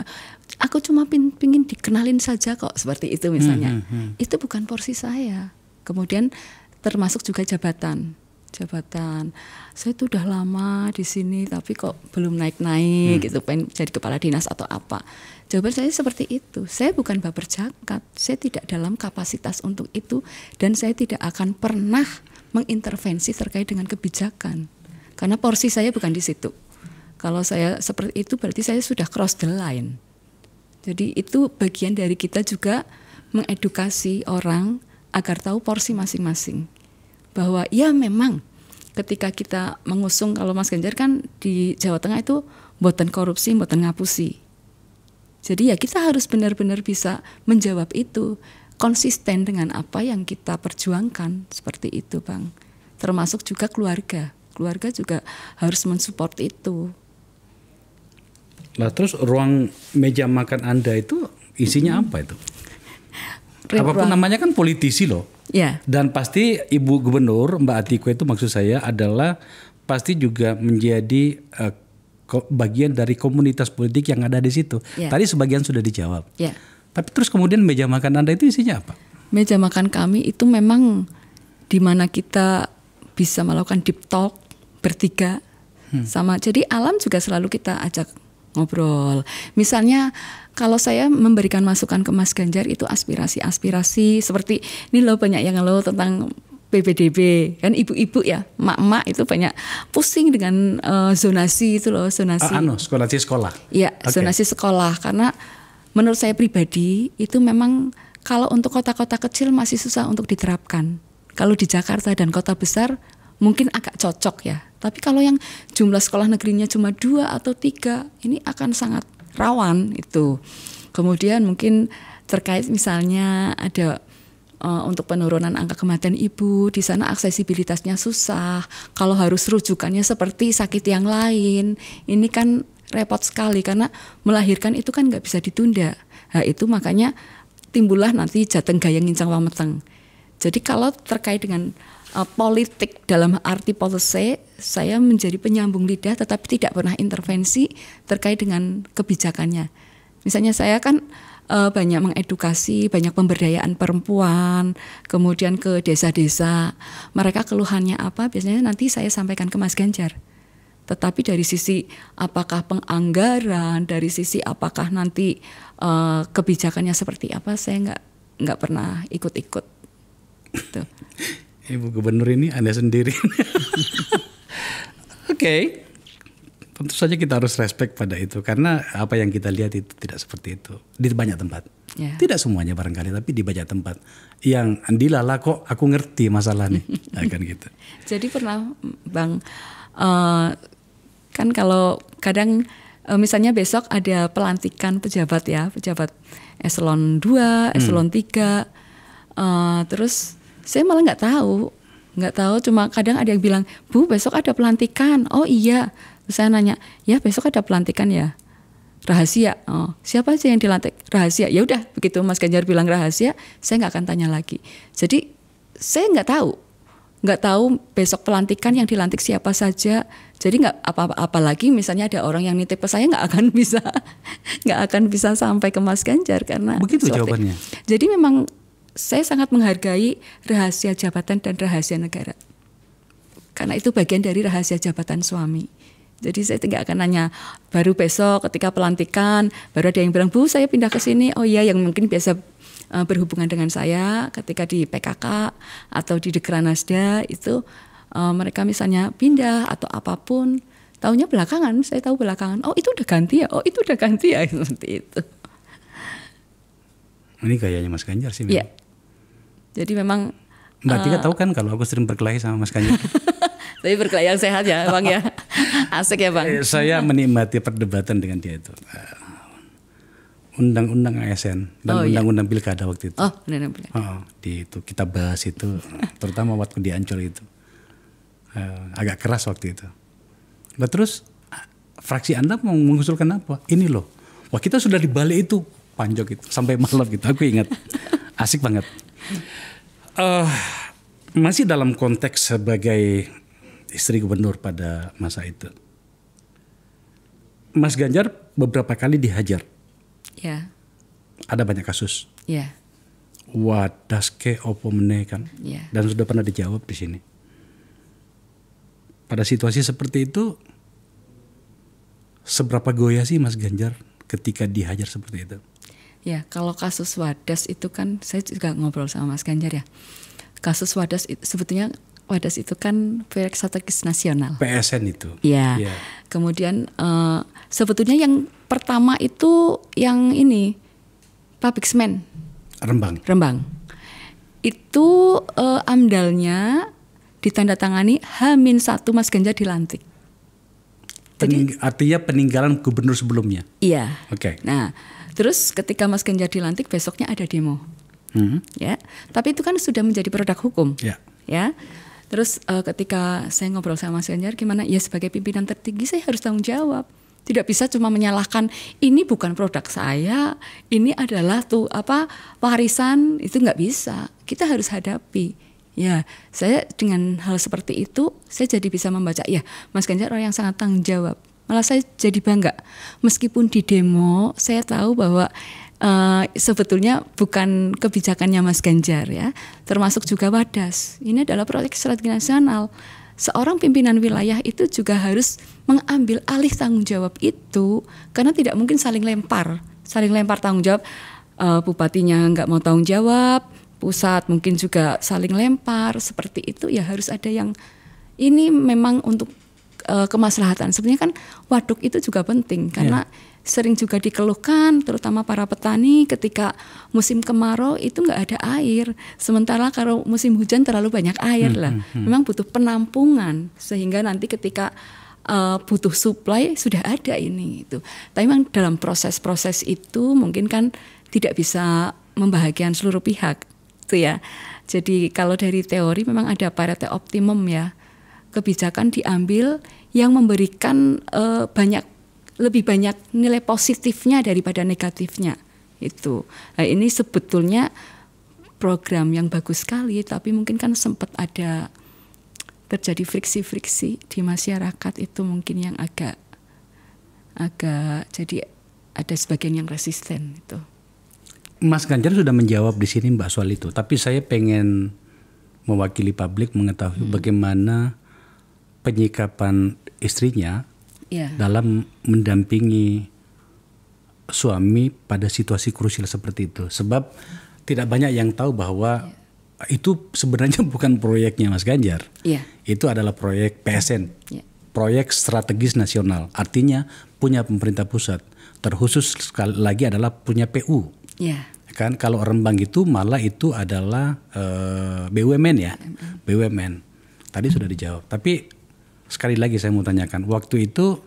aku cuma pin, pingin dikenalin saja kok seperti itu misalnya. Hmm, hmm, hmm. Itu bukan porsi saya. Kemudian termasuk juga jabatan jabatan. Saya itu udah lama di sini tapi kok belum naik-naik hmm. gitu pengen jadi kepala dinas atau apa. Jawaban saya seperti itu. Saya bukan baper jakat. Saya tidak dalam kapasitas untuk itu dan saya tidak akan pernah mengintervensi terkait dengan kebijakan. Karena porsi saya bukan di situ. Kalau saya seperti itu berarti saya sudah cross the line. Jadi itu bagian dari kita juga mengedukasi orang agar tahu porsi masing-masing bahwa ya memang ketika kita mengusung kalau Mas Ganjar kan di Jawa Tengah itu buatan korupsi, buatan ngapusi. Jadi ya kita harus benar-benar bisa menjawab itu konsisten dengan apa yang kita perjuangkan seperti itu, Bang. Termasuk juga keluarga. Keluarga juga harus mensupport itu. Nah, terus ruang meja makan Anda itu isinya apa itu? Apa pun namanya kan politisi loh. Ya. Dan pasti Ibu Gubernur Mbak Atiko itu maksud saya adalah pasti juga menjadi uh, bagian dari komunitas politik yang ada di situ. Ya. Tadi sebagian sudah dijawab. Ya. Tapi terus kemudian meja makan Anda itu isinya apa? Meja makan kami itu memang di mana kita bisa melakukan deep talk bertiga hmm. sama. Jadi alam juga selalu kita ajak ngobrol. Misalnya kalau saya memberikan masukan ke Mas Ganjar itu aspirasi-aspirasi seperti ini loh banyak yang lo tentang PPDB kan ibu-ibu ya mak-mak itu banyak pusing dengan uh, zonasi itu loh zonasi uh, anu, zonasi sekolah ya okay. zonasi sekolah karena menurut saya pribadi itu memang kalau untuk kota-kota kecil masih susah untuk diterapkan kalau di Jakarta dan kota besar mungkin agak cocok ya. Tapi kalau yang jumlah sekolah negerinya cuma dua atau tiga, ini akan sangat rawan itu. Kemudian mungkin terkait misalnya ada uh, untuk penurunan angka kematian ibu di sana aksesibilitasnya susah. Kalau harus rujukannya seperti sakit yang lain, ini kan repot sekali karena melahirkan itu kan nggak bisa ditunda. Nah, itu makanya timbullah nanti jateng gayang ngincang wameteng. Jadi kalau terkait dengan uh, politik dalam arti policy, saya menjadi penyambung lidah tetapi tidak pernah intervensi terkait dengan kebijakannya. Misalnya saya kan uh, banyak mengedukasi, banyak pemberdayaan perempuan, kemudian ke desa-desa. Mereka keluhannya apa? Biasanya nanti saya sampaikan ke Mas Ganjar. Tetapi dari sisi apakah penganggaran, dari sisi apakah nanti uh, kebijakannya seperti apa, saya nggak nggak pernah ikut-ikut. Gitu. Ibu Gubernur ini Anda sendiri. Oke. okay tentu saja kita harus respect pada itu karena apa yang kita lihat itu tidak seperti itu di banyak tempat. Yeah. Tidak semuanya barangkali tapi di banyak tempat yang andilala kok aku ngerti masalah nih akan gitu. Jadi pernah Bang uh, kan kalau kadang uh, misalnya besok ada pelantikan pejabat ya, pejabat eselon 2, eselon hmm. 3 uh, terus saya malah nggak tahu nggak tahu cuma kadang ada yang bilang bu besok ada pelantikan oh iya saya nanya, ya besok ada pelantikan ya? Rahasia. Oh, siapa aja yang dilantik? Rahasia. Ya udah, begitu Mas Ganjar bilang rahasia, saya nggak akan tanya lagi. Jadi saya nggak tahu, nggak tahu besok pelantikan yang dilantik siapa saja. Jadi nggak apa-apa lagi misalnya ada orang yang nitip saya nggak akan bisa nggak akan bisa sampai ke Mas Ganjar karena begitu jawabannya. Jadi memang saya sangat menghargai rahasia jabatan dan rahasia negara. Karena itu bagian dari rahasia jabatan suami. Jadi saya tidak akan nanya baru besok ketika pelantikan baru ada yang bilang bu saya pindah ke sini oh iya yang mungkin biasa uh, berhubungan dengan saya ketika di PKK atau di Dekranasda itu uh, mereka misalnya pindah atau apa pun tahunya belakangan saya tahu belakangan oh itu udah ganti ya oh itu udah ganti ya seperti itu. Ini kayaknya Mas Ganjar sih. Iya. Jadi memang Mbak Tika uh, tahu kan kalau aku sering berkelahi sama Mas Ganjar. Tapi berkelahi yang sehat ya Bang ya. Asik ya Bang. Eh, saya menikmati perdebatan dengan dia itu. Eh, undang-undang ASN dan oh, iya. undang-undang iya. pilkada waktu itu. Oh, undang-undang pilkada. Oh, di itu kita bahas itu, terutama waktu di Ancol itu. Uh, agak keras waktu itu. Nah, terus fraksi Anda mau mengusulkan apa? Ini loh. Wah, kita sudah di balik itu panjok itu sampai malam gitu. Aku ingat. Asik banget. Uh, masih dalam konteks sebagai istri gubernur pada masa itu. Mas Ganjar beberapa kali dihajar. Ya. Ada banyak kasus. Ya. Wadaske opo mene kan. Ya. Dan sudah pernah dijawab di sini. Pada situasi seperti itu, seberapa goyah sih Mas Ganjar ketika dihajar seperti itu? Ya, kalau kasus Wadas itu kan saya juga ngobrol sama Mas Ganjar ya. Kasus Wadas itu sebetulnya Wadas itu kan proyek strategis nasional. PSN itu. Ya. ya. Kemudian uh, sebetulnya yang pertama itu yang ini pabrik semen. Rembang. Rembang. Itu uh, amdalnya ditandatangani Hamin satu Mas Ganjar dilantik. Pening, Jadi, artinya peninggalan gubernur sebelumnya. Iya. Oke. Okay. Nah, terus ketika Mas Ganjar dilantik besoknya ada demo. Hmm. Ya. Tapi itu kan sudah menjadi produk hukum. Ya. Ya. Terus uh, ketika saya ngobrol sama Mas Ganjar gimana? Ya sebagai pimpinan tertinggi saya harus tanggung jawab. Tidak bisa cuma menyalahkan ini bukan produk saya, ini adalah tuh apa warisan itu nggak bisa. Kita harus hadapi. Ya, saya dengan hal seperti itu saya jadi bisa membaca ya, Mas Ganjar orang yang sangat tanggung jawab. Malah saya jadi bangga. Meskipun di demo saya tahu bahwa uh, sebetulnya bukan kebijakannya Mas Ganjar ya, termasuk juga Wadas. Ini adalah proyek strategi nasional. Seorang pimpinan wilayah itu juga harus mengambil alih tanggung jawab itu karena tidak mungkin saling lempar, saling lempar tanggung jawab. Uh, bupatinya nggak mau tanggung jawab, pusat mungkin juga saling lempar seperti itu ya harus ada yang ini memang untuk uh, kemaslahatan. Sebenarnya kan waduk itu juga penting karena yeah. sering juga dikeluhkan, terutama para petani ketika musim kemarau itu nggak ada air. Sementara kalau musim hujan terlalu banyak air hmm, lah. Hmm, hmm. Memang butuh penampungan sehingga nanti ketika uh, butuh supply sudah ada ini itu. Tapi memang dalam proses-proses itu mungkin kan tidak bisa membahagiakan seluruh pihak, itu ya. Jadi kalau dari teori memang ada Pareto optimum ya kebijakan diambil yang memberikan uh, banyak lebih banyak nilai positifnya daripada negatifnya itu. Nah, ini sebetulnya program yang bagus sekali tapi mungkin kan sempat ada terjadi friksi-friksi di masyarakat itu mungkin yang agak agak jadi ada sebagian yang resisten itu. Mas Ganjar sudah menjawab di sini Mbak soal itu, tapi saya pengen mewakili publik mengetahui hmm. bagaimana penyikapan istrinya yeah. dalam mendampingi suami pada situasi krusial seperti itu. Sebab tidak banyak yang tahu bahwa yeah. itu sebenarnya bukan proyeknya Mas Ganjar. Yeah. Itu adalah proyek PSN. Yeah. Proyek strategis nasional. Artinya punya pemerintah pusat. Terkhusus sekali lagi adalah punya PU. Yeah. Kan kalau Rembang itu malah itu adalah uh, eh, BUMN ya. BUMN. BUMN. Tadi sudah dijawab. Tapi sekali lagi saya mau tanyakan, waktu itu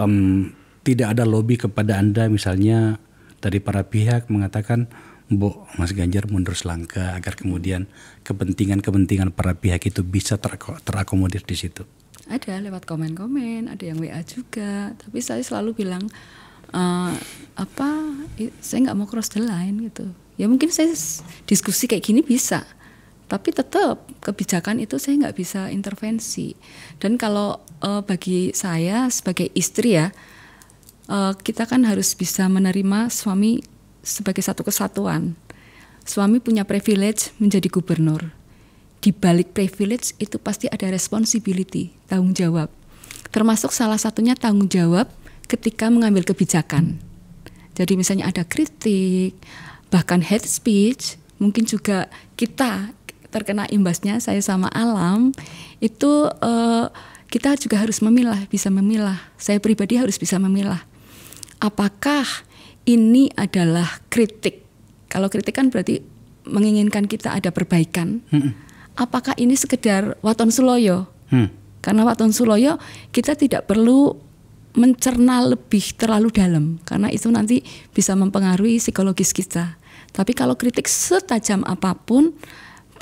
um, tidak ada lobby kepada anda misalnya dari para pihak mengatakan, Bu, Mas Ganjar mundur selangkah agar kemudian kepentingan-kepentingan para pihak itu bisa terakomodir di situ. Ada lewat komen-komen, ada yang WA juga, tapi saya selalu bilang uh, apa, saya nggak mau cross the line gitu. Ya mungkin saya diskusi kayak gini bisa, tapi tetap kebijakan itu saya nggak bisa intervensi. Dan kalau uh, bagi saya sebagai istri ya uh, kita kan harus bisa menerima suami sebagai satu kesatuan. Suami punya privilege menjadi gubernur. Di balik privilege itu pasti ada responsibility tanggung jawab. Termasuk salah satunya tanggung jawab ketika mengambil kebijakan. Jadi misalnya ada kritik bahkan hate speech mungkin juga kita terkena imbasnya saya sama alam itu uh, kita juga harus memilah, bisa memilah. Saya pribadi harus bisa memilah. Apakah ini adalah kritik? Kalau kritik kan berarti menginginkan kita ada perbaikan. Hmm. Apakah ini sekedar waton suloyo? Hmm. Karena waton suloyo kita tidak perlu mencerna lebih terlalu dalam karena itu nanti bisa mempengaruhi psikologis kita. Tapi kalau kritik setajam apa pun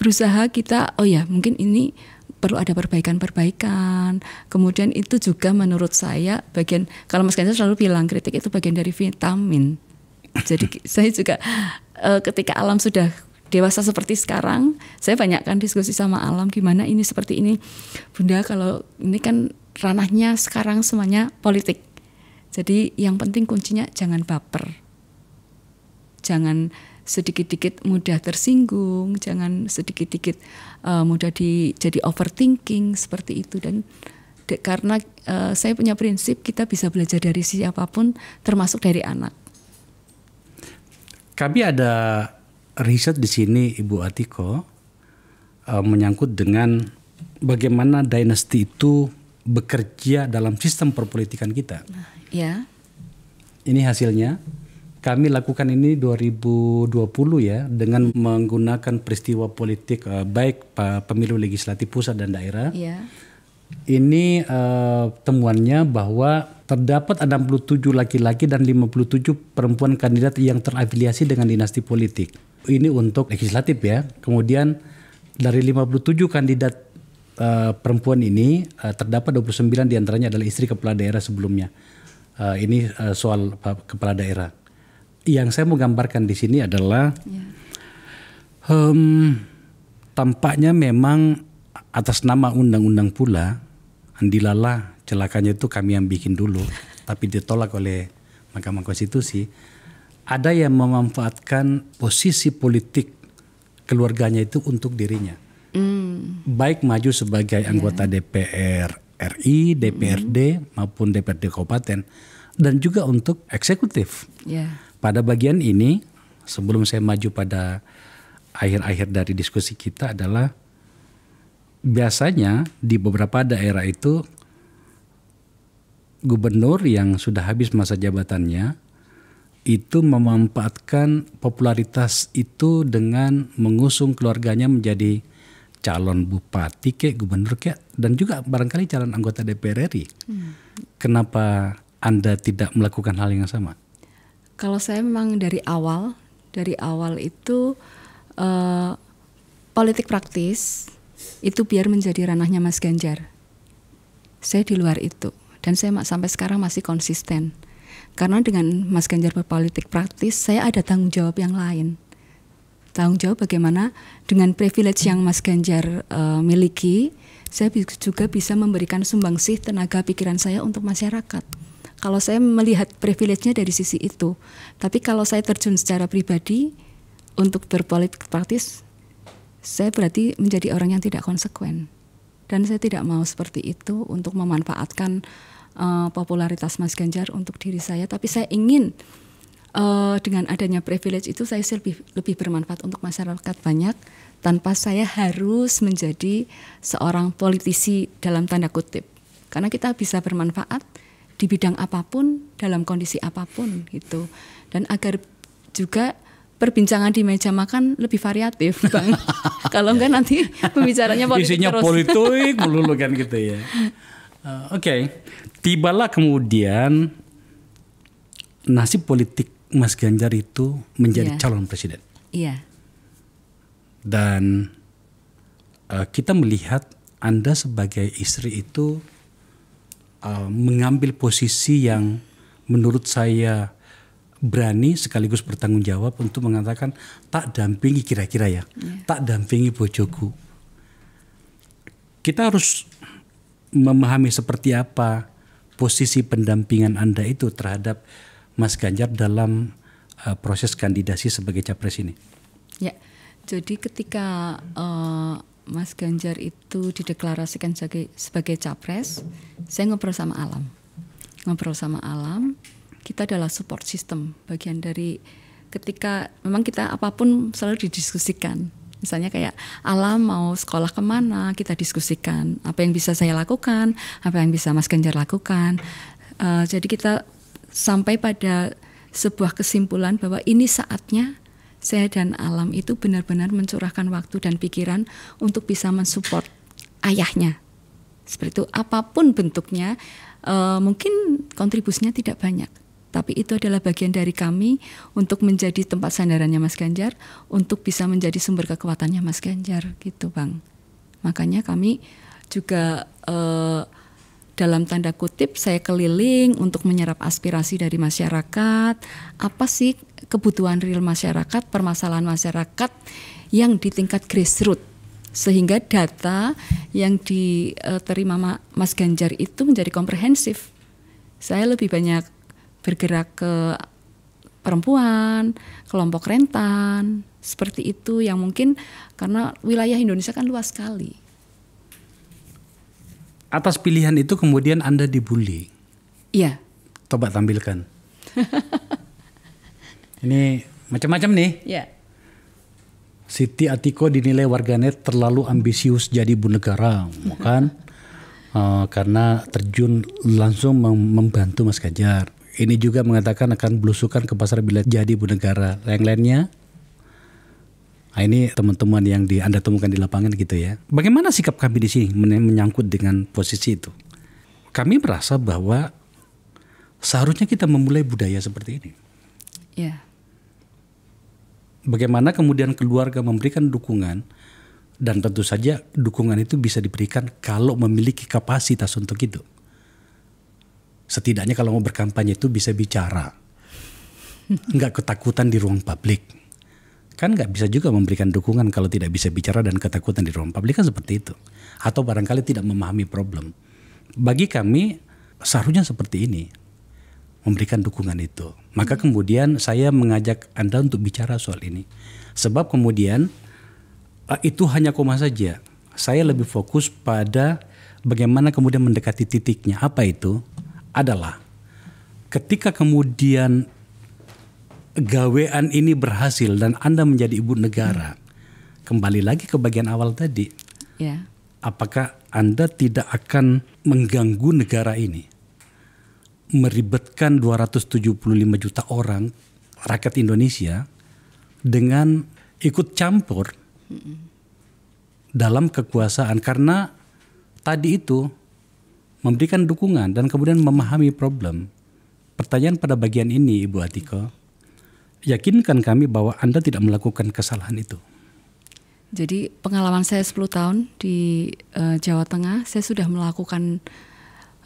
berusaha kita oh ya mungkin ini perlu ada perbaikan-perbaikan. Kemudian itu juga menurut saya bagian kalau Mas Ganjar selalu bilang kritik itu bagian dari vitamin. Jadi saya juga uh, ketika alam sudah dewasa seperti sekarang, saya banyak kan diskusi sama alam gimana ini seperti ini. Bunda kalau ini kan ranahnya sekarang semuanya politik. Jadi yang penting kuncinya jangan baper. Jangan sedikit-dikit mudah tersinggung, jangan sedikit-dikit uh, mudah di jadi overthinking seperti itu dan de, karena uh, saya punya prinsip kita bisa belajar dari siapa pun termasuk dari anak. Kami ada riset di sini Ibu Atiko uh, menyangkut dengan bagaimana dinasti itu bekerja dalam sistem perpolitikan kita. Ya. Ini hasilnya kami lakukan ini 2020 ya dengan menggunakan peristiwa politik uh, baik pemilu legislatif pusat dan daerah. Yeah. Ini uh, temuannya bahwa terdapat 67 laki-laki dan 57 perempuan kandidat yang terafiliasi dengan dinasti politik. Ini untuk legislatif ya. Kemudian dari 57 kandidat uh, perempuan ini uh, terdapat 29 di antaranya adalah istri kepala daerah sebelumnya. Uh, ini uh, soal uh, kepala daerah yang saya mau gambarkan di sini adalah ya. um, tampaknya memang atas nama undang-undang pula andilala celakanya itu kami yang bikin dulu tapi ditolak oleh Mahkamah Konstitusi ada yang memanfaatkan posisi politik keluarganya itu untuk dirinya mm. baik maju sebagai anggota yeah. DPR RI, DPRD mm. maupun DPRD kabupaten dan juga untuk eksekutif. Yeah. Pada bagian ini, sebelum saya maju pada akhir-akhir dari diskusi kita adalah biasanya di beberapa daerah itu gubernur yang sudah habis masa jabatannya itu memanfaatkan popularitas itu dengan mengusung keluarganya menjadi calon bupati kek gubernur kek dan juga barangkali calon anggota DPR RI. Hmm. Kenapa Anda tidak melakukan hal yang sama? Kalau saya memang dari awal dari awal itu uh, politik praktis itu biar menjadi ranahnya Mas Ganjar. Saya di luar itu dan saya sampai sekarang masih konsisten karena dengan Mas Ganjar berpolitik praktis, saya ada tanggung jawab yang lain. Tanggung jawab bagaimana dengan privilege yang Mas Ganjar uh, miliki, saya juga bisa memberikan sumbangsih tenaga pikiran saya untuk masyarakat. Kalau saya melihat privilege-nya dari sisi itu, tapi kalau saya terjun secara pribadi untuk berpolitik praktis, saya berarti menjadi orang yang tidak konsekuen. Dan saya tidak mau seperti itu untuk memanfaatkan uh, popularitas Mas Ganjar untuk diri saya, tapi saya ingin uh, dengan adanya privilege itu saya lebih lebih bermanfaat untuk masyarakat banyak tanpa saya harus menjadi seorang politisi dalam tanda kutip. Karena kita bisa bermanfaat di bidang apa pun dalam kondisi apa pun gitu. Dan agar juga perbincangan di meja makan lebih variatif, Bang. Kalau enggak nanti pembicaranya politik Isinya terus. politik melulu kan gitu ya. Uh, Oke, okay. tibalah kemudian nasib politik Mas Ganjar itu menjadi yeah. calon presiden. Iya. Yeah. Dan uh, kita melihat Anda sebagai istri itu uh, mengambil posisi yang menurut saya berani sekaligus bertanggung jawab untuk mengatakan tak dampingi kira-kira ya, yeah. tak dampingi bojoku. Kita harus memahami seperti apa posisi pendampingan Anda itu terhadap Mas Ganjar dalam uh, proses kandidasi sebagai capres ini? Ya, jadi ketika uh, Mas Ganjar itu dideklarasikan sebagai, sebagai capres, saya ngobrol sama Alam, ngobrol sama Alam, kita adalah support system, bagian dari ketika memang kita apa pun selalu didiskusikan. Misalnya kayak alam mau sekolah ke mana, kita diskusikan. Apa yang bisa saya lakukan, apa yang bisa Mas Ganjar lakukan. Uh, jadi kita sampai pada sebuah kesimpulan bahwa ini saatnya saya dan alam itu benar-benar mencurahkan waktu dan pikiran untuk bisa mensupport ayahnya. Seperti itu, apa pun bentuknya, uh, mungkin kontribusinya tidak banyak tapi itu adalah bagian dari kami untuk menjadi tempat sandarannya Mas Ganjar, untuk bisa menjadi sumber kekuatannya Mas Ganjar, gitu Bang. Makanya kami juga eh, dalam tanda kutip saya keliling untuk menyerap aspirasi dari masyarakat, apa sih kebutuhan real masyarakat, permasalahan masyarakat yang di tingkat grassroots sehingga data yang diterima Mas Ganjar itu menjadi komprehensif. Saya lebih banyak bergerak ke perempuan, kelompok rentan, seperti itu yang mungkin karena wilayah Indonesia kan luas sekali. Atas pilihan itu kemudian Anda dibully. Iya. Coba tampilkan. Ini macam-macam nih. Iya. Siti Atiko dinilai warganet terlalu ambisius jadi ibu negara, kan? uh, karena terjun langsung membantu Mas Ganjar ini juga mengatakan akan belusukan ke pasar bila jadi ibu negara. Yang lainnya, nah ini teman-teman yang di Anda temukan di lapangan gitu ya. Bagaimana sikap kami di sini menyangkut dengan posisi itu? Kami merasa bahwa seharusnya kita memulai budaya seperti ini. Ya. Bagaimana kemudian keluarga memberikan dukungan dan tentu saja dukungan itu bisa diberikan kalau memiliki kapasitas untuk itu setidaknya kalau mau berkampanye itu bisa bicara. Nggak ketakutan di ruang publik. Kan nggak bisa juga memberikan dukungan kalau tidak bisa bicara dan ketakutan di ruang publik kan seperti itu. Atau barangkali tidak memahami problem. Bagi kami seharusnya seperti ini. Memberikan dukungan itu. Maka kemudian saya mengajak Anda untuk bicara soal ini. Sebab kemudian eh, itu hanya koma saja. Saya lebih fokus pada bagaimana kemudian mendekati titiknya. Apa itu? adalah ketika kemudian gawean ini berhasil dan Anda menjadi ibu negara, hmm. kembali lagi ke bagian awal tadi. Yeah. Apakah Anda tidak akan mengganggu negara ini? Meribetkan 275 juta orang rakyat Indonesia dengan ikut campur dalam kekuasaan karena tadi itu memberikan dukungan dan kemudian memahami problem. Pertanyaan pada bagian ini Ibu Atiko, yakinkan kami bahwa Anda tidak melakukan kesalahan itu. Jadi pengalaman saya 10 tahun di uh, Jawa Tengah, saya sudah melakukan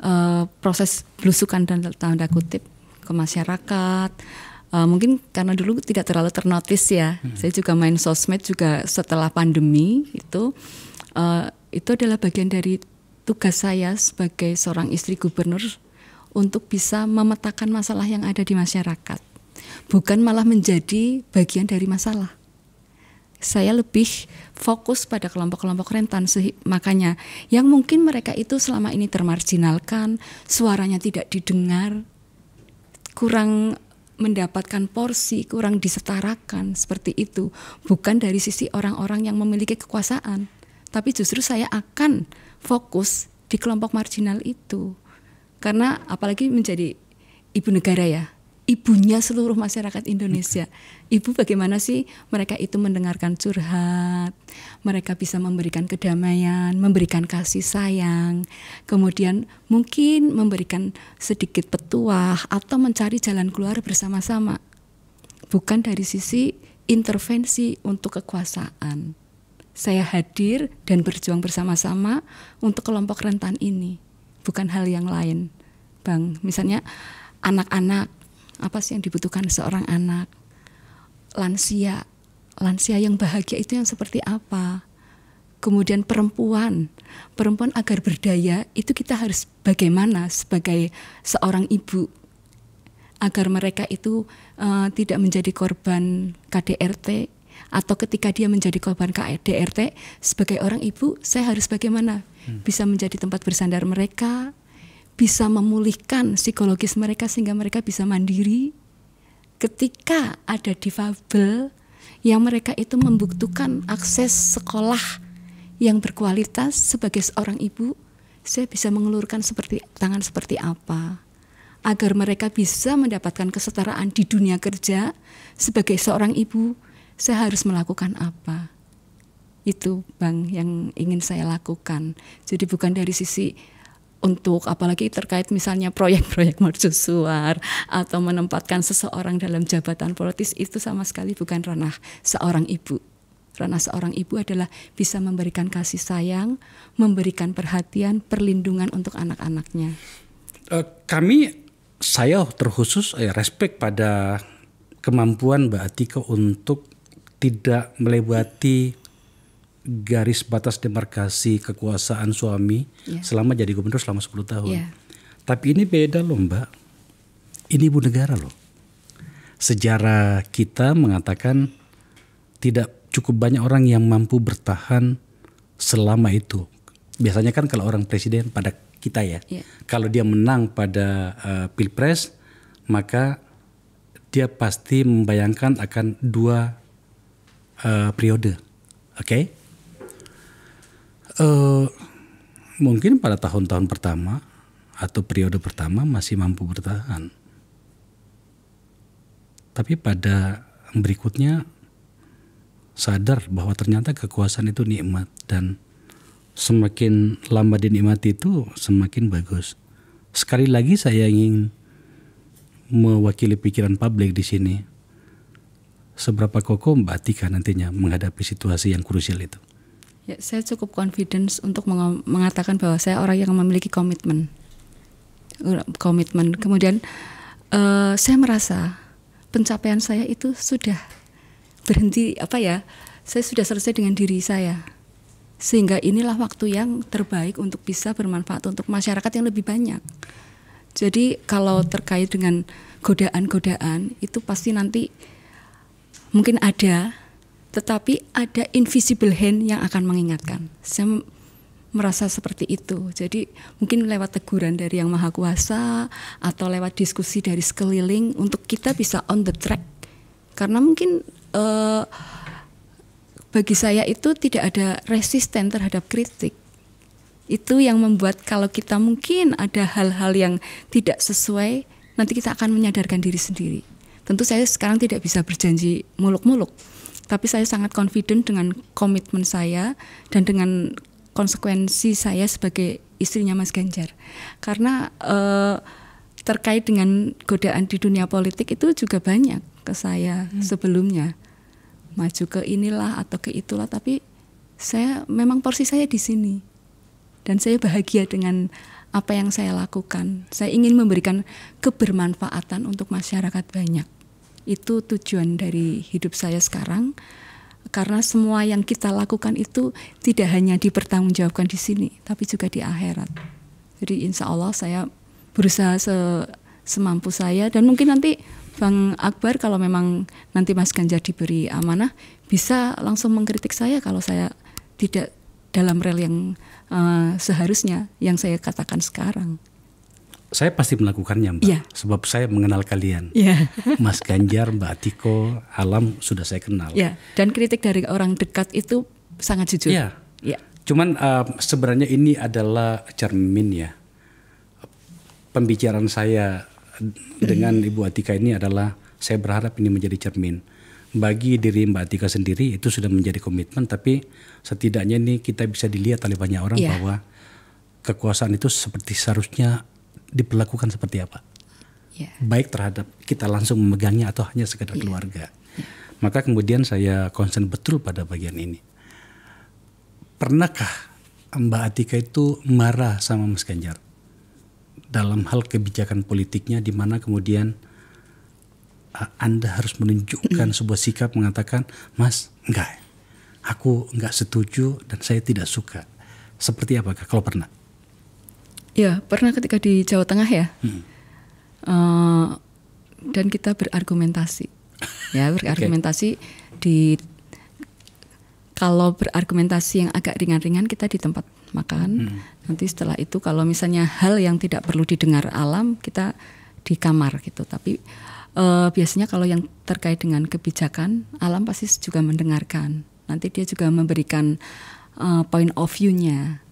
uh, proses belusukan dan tanda kutip ke masyarakat. Uh, mungkin karena dulu tidak terlalu ternotis ya. Hmm. Saya juga main sosmed juga setelah pandemi itu. Uh, itu adalah bagian dari tugas saya sebagai seorang istri gubernur untuk bisa memetakan masalah yang ada di masyarakat. Bukan malah menjadi bagian dari masalah saya lebih fokus pada kelompok-kelompok rentan makanya yang mungkin mereka itu selama ini termarginalkan suaranya tidak didengar kurang mendapatkan porsi kurang disetarakan seperti itu. Bukan dari sisi orang-orang yang memiliki kekuasaan tapi justru saya akan fokus di kelompok marginal itu. Karena apalagi menjadi ibu negara ya ibunya seluruh masyarakat Indonesia. Ibu bagaimana sih mereka itu mendengarkan curhat, mereka bisa memberikan kedamaian, memberikan kasih sayang, kemudian mungkin memberikan sedikit petuah atau mencari jalan keluar bersama-sama. Bukan dari sisi intervensi untuk kekuasaan. Saya hadir dan berjuang bersama-sama untuk kelompok rentan ini, bukan hal yang lain. Bang, misalnya anak-anak apa sih yang dibutuhkan seorang anak? Lansia. Lansia yang bahagia itu yang seperti apa? Kemudian perempuan. Perempuan agar berdaya itu kita harus bagaimana sebagai seorang ibu? Agar mereka itu uh, tidak menjadi korban KDRT atau ketika dia menjadi korban KDRT sebagai orang ibu saya harus bagaimana hmm. bisa menjadi tempat bersandar mereka bisa memulihkan psikologis mereka sehingga mereka bisa mandiri. Ketika ada difabel yang mereka itu membutuhkan akses sekolah yang berkualitas sebagai seorang ibu saya bisa mengelurkan seperti tangan seperti apa. Agar mereka bisa mendapatkan kesetaraan di dunia kerja sebagai seorang ibu saya harus melakukan apa? Itu bang yang ingin saya lakukan. Jadi bukan dari sisi untuk apalagi terkait misalnya proyek-proyek mercusuar atau menempatkan seseorang dalam jabatan politis itu sama sekali bukan ranah seorang ibu. Ranah seorang ibu adalah bisa memberikan kasih sayang, memberikan perhatian, perlindungan untuk anak-anaknya. Uh, kami saya terkhusus eh, respect pada kemampuan Mbak Atika untuk tidak melewati garis batas demarkasi kekuasaan suami yeah. selama jadi gubernur selama 10 tahun. Yeah. Tapi ini beda loh Mbak. Ini ibu negara loh. Sejarah kita mengatakan tidak cukup banyak orang yang mampu bertahan selama itu. Biasanya kan kalau orang presiden pada kita ya, yeah. kalau dia menang pada uh, pilpres, maka dia pasti membayangkan akan dua uh, periode, oke? Okay? Uh, mungkin pada tahun-tahun pertama atau periode pertama masih mampu bertahan. Tapi pada berikutnya sadar bahwa ternyata kekuasaan itu nikmat dan semakin lama dinikmati itu semakin bagus. Sekali lagi saya ingin mewakili pikiran publik di sini. Seberapa kokoh Mbak Tika nantinya menghadapi situasi yang krusial itu? Ya, saya cukup confidence untuk mengatakan bahwa saya orang yang memiliki komitmen. Komitmen. Kemudian uh, saya merasa pencapaian saya itu sudah berhenti apa ya? Saya sudah selesai dengan diri saya. Sehingga inilah waktu yang terbaik untuk bisa bermanfaat untuk masyarakat yang lebih banyak. Jadi kalau terkait dengan godaan-godaan itu pasti nanti mungkin ada tetapi ada invisible hand yang akan mengingatkan. Saya merasa seperti itu. Jadi mungkin lewat teguran dari yang maha kuasa atau lewat diskusi dari sekeliling untuk kita bisa on the track. Karena mungkin uh, bagi saya itu tidak ada resisten terhadap kritik. Itu yang membuat kalau kita mungkin ada hal-hal yang tidak sesuai, nanti kita akan menyadarkan diri sendiri. Tentu saya sekarang tidak bisa berjanji muluk-muluk, tapi saya sangat confident dengan komitmen saya dan dengan konsekuensi saya sebagai istrinya Mas Ganjar. Karena eh, terkait dengan godaan di dunia politik itu juga banyak ke saya hmm. sebelumnya maju ke inilah atau ke itulah tapi saya memang porsi saya di sini dan saya bahagia dengan apa yang saya lakukan. Saya ingin memberikan kebermanfaatan untuk masyarakat banyak. Itu tujuan dari hidup saya sekarang. Karena semua yang kita lakukan itu tidak hanya dipertanggungjawabkan di sini, tapi juga di akhirat. Jadi insya Allah saya berusaha se semampu saya dan mungkin nanti Bang Akbar kalau memang nanti Mas Ganjar diberi amanah bisa langsung mengkritik saya kalau saya tidak dalam rel yang uh, seharusnya yang saya katakan sekarang. Saya pasti melakukannya, Mbak. Ya. Sebab saya mengenal kalian. Ya. Mas Ganjar, Mbak Atiko, Alam sudah saya kenal. Ya. Dan kritik dari orang dekat itu sangat jujur. Ya. Ya. Cuman uh, sebenarnya ini adalah cermin ya. Pembicaraan saya dengan Ibu Atika ini adalah saya berharap ini menjadi cermin bagi diri Mbak Tika sendiri itu sudah menjadi komitmen tapi setidaknya ini kita bisa dilihat oleh banyak orang yeah. bahwa kekuasaan itu seperti seharusnya diperlakukan seperti apa. Yeah. Baik terhadap kita langsung memegangnya atau hanya sekedar yeah. keluarga. Yeah. Maka kemudian saya konsen betul pada bagian ini. Pernahkah Mbak Atika itu marah sama Mas Ganjar dalam hal kebijakan politiknya di mana kemudian anda harus menunjukkan sebuah sikap mengatakan, Mas, enggak, aku enggak setuju dan saya tidak suka. Seperti apakah kalau pernah? Ya, pernah ketika di Jawa Tengah ya. Hmm. Uh, dan kita berargumentasi. Ya, berargumentasi okay. di kalau berargumentasi yang agak ringan-ringan kita di tempat makan. Hmm. Nanti setelah itu kalau misalnya hal yang tidak perlu didengar alam kita di kamar gitu. Tapi uh, biasanya kalau yang terkait dengan kebijakan alam pasti juga mendengarkan nanti dia juga memberikan uh, point of view-nya